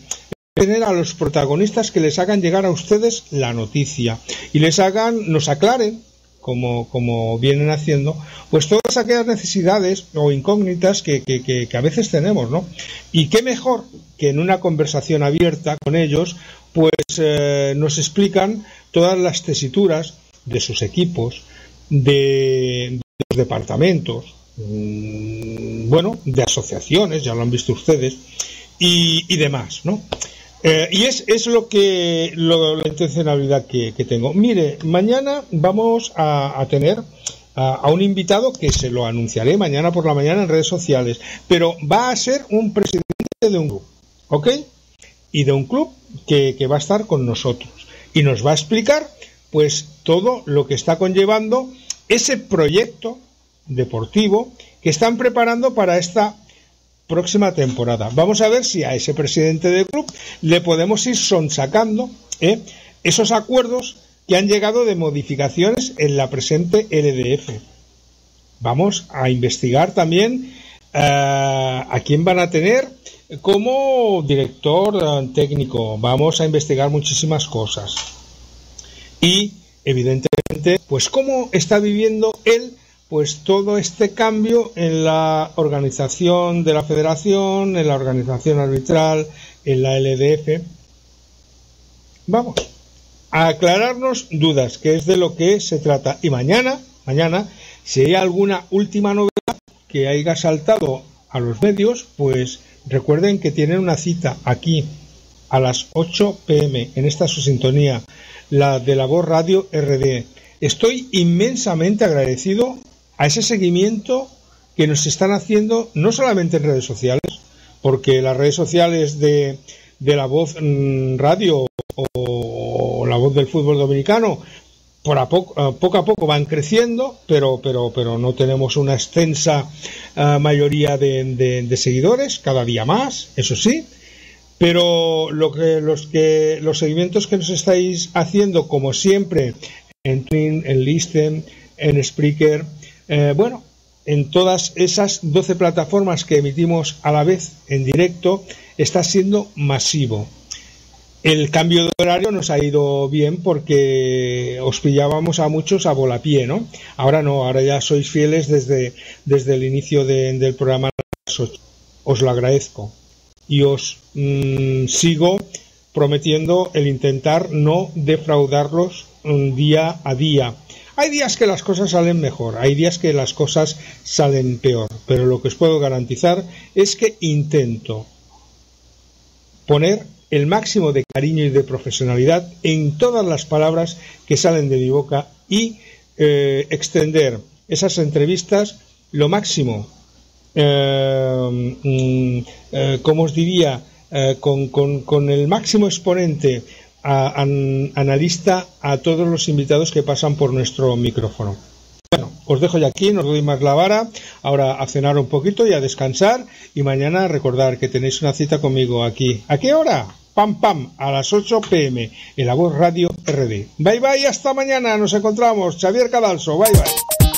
tener a los protagonistas que les hagan llegar a ustedes la noticia y les hagan, nos aclaren como, como vienen haciendo, pues todas aquellas necesidades o incógnitas que, que, que, a veces tenemos, ¿no? Y qué mejor que en una conversación abierta con ellos, pues eh, nos explican todas las tesituras de sus equipos, de, de los departamentos, mmm, bueno, de asociaciones, ya lo han visto ustedes, y, y demás, ¿no? Eh, y es, es lo que lo, la intencionalidad que, que, tengo. Mire, mañana vamos a, tener a, a, un invitado que se lo anunciaré mañana por la mañana en redes sociales, pero va a ser un presidente de un grupo, ¿ok? y de un club que, que va a estar con nosotros y nos va a explicar pues todo lo que está conllevando ese proyecto deportivo que están preparando para esta próxima temporada. Vamos a ver si a ese presidente del club le podemos ir sonsacando ¿eh? esos acuerdos que han llegado de modificaciones en la presente LDF. Vamos a investigar también eh, a quién van a tener como director eh, técnico. Vamos a investigar muchísimas cosas. Y evidentemente, pues cómo está viviendo él pues todo este cambio en la organización de la federación, en la organización arbitral, en la LDF. Vamos a aclararnos dudas, que es de lo que se trata. Y mañana, mañana, si hay alguna última novedad que haya saltado a los medios, pues recuerden que tienen una cita aquí a las 8 pm en esta su sintonía, la de la voz radio RD. Estoy inmensamente agradecido a ese seguimiento que nos están haciendo no solamente en redes sociales, porque las redes sociales de, la voz mm, radio o, la voz del fútbol dominicano por a poco, a poco, a poco van creciendo, pero, pero, pero no tenemos una extensa uh, mayoría de, de, de, seguidores, cada día más, eso sí. Pero lo que, los, que, los seguimientos que nos estáis haciendo, como siempre, en Twin, en Listen, en Spreaker, eh, bueno, en todas esas 12 plataformas que emitimos a la vez en directo, está siendo masivo. El cambio de horario nos ha ido bien porque os pillábamos a muchos a volapié, ¿no? Ahora no, ahora ya sois fieles desde, desde el inicio de, del programa. Os lo agradezco. Y os mmm, sigo prometiendo el intentar no defraudarlos un día a día. Hay días que las cosas salen mejor, hay días que las cosas salen peor, pero lo que os puedo garantizar es que intento poner el máximo de cariño y de profesionalidad en todas las palabras que salen de mi boca y eh, extender esas entrevistas lo máximo, eh, mm, eh, como os diría, con, el máximo exponente a, analista a todos los invitados que pasan por nuestro micrófono. Bueno, os dejo ya aquí, no os doy más la vara, ahora a cenar un poquito y a descansar y mañana recordar que tenéis una cita conmigo aquí. ¿A qué hora? Pam pam, a las 8 pm, en la voz radio RD. Bye bye, hasta mañana, nos encontramos. Xavier Cadalso, bye bye.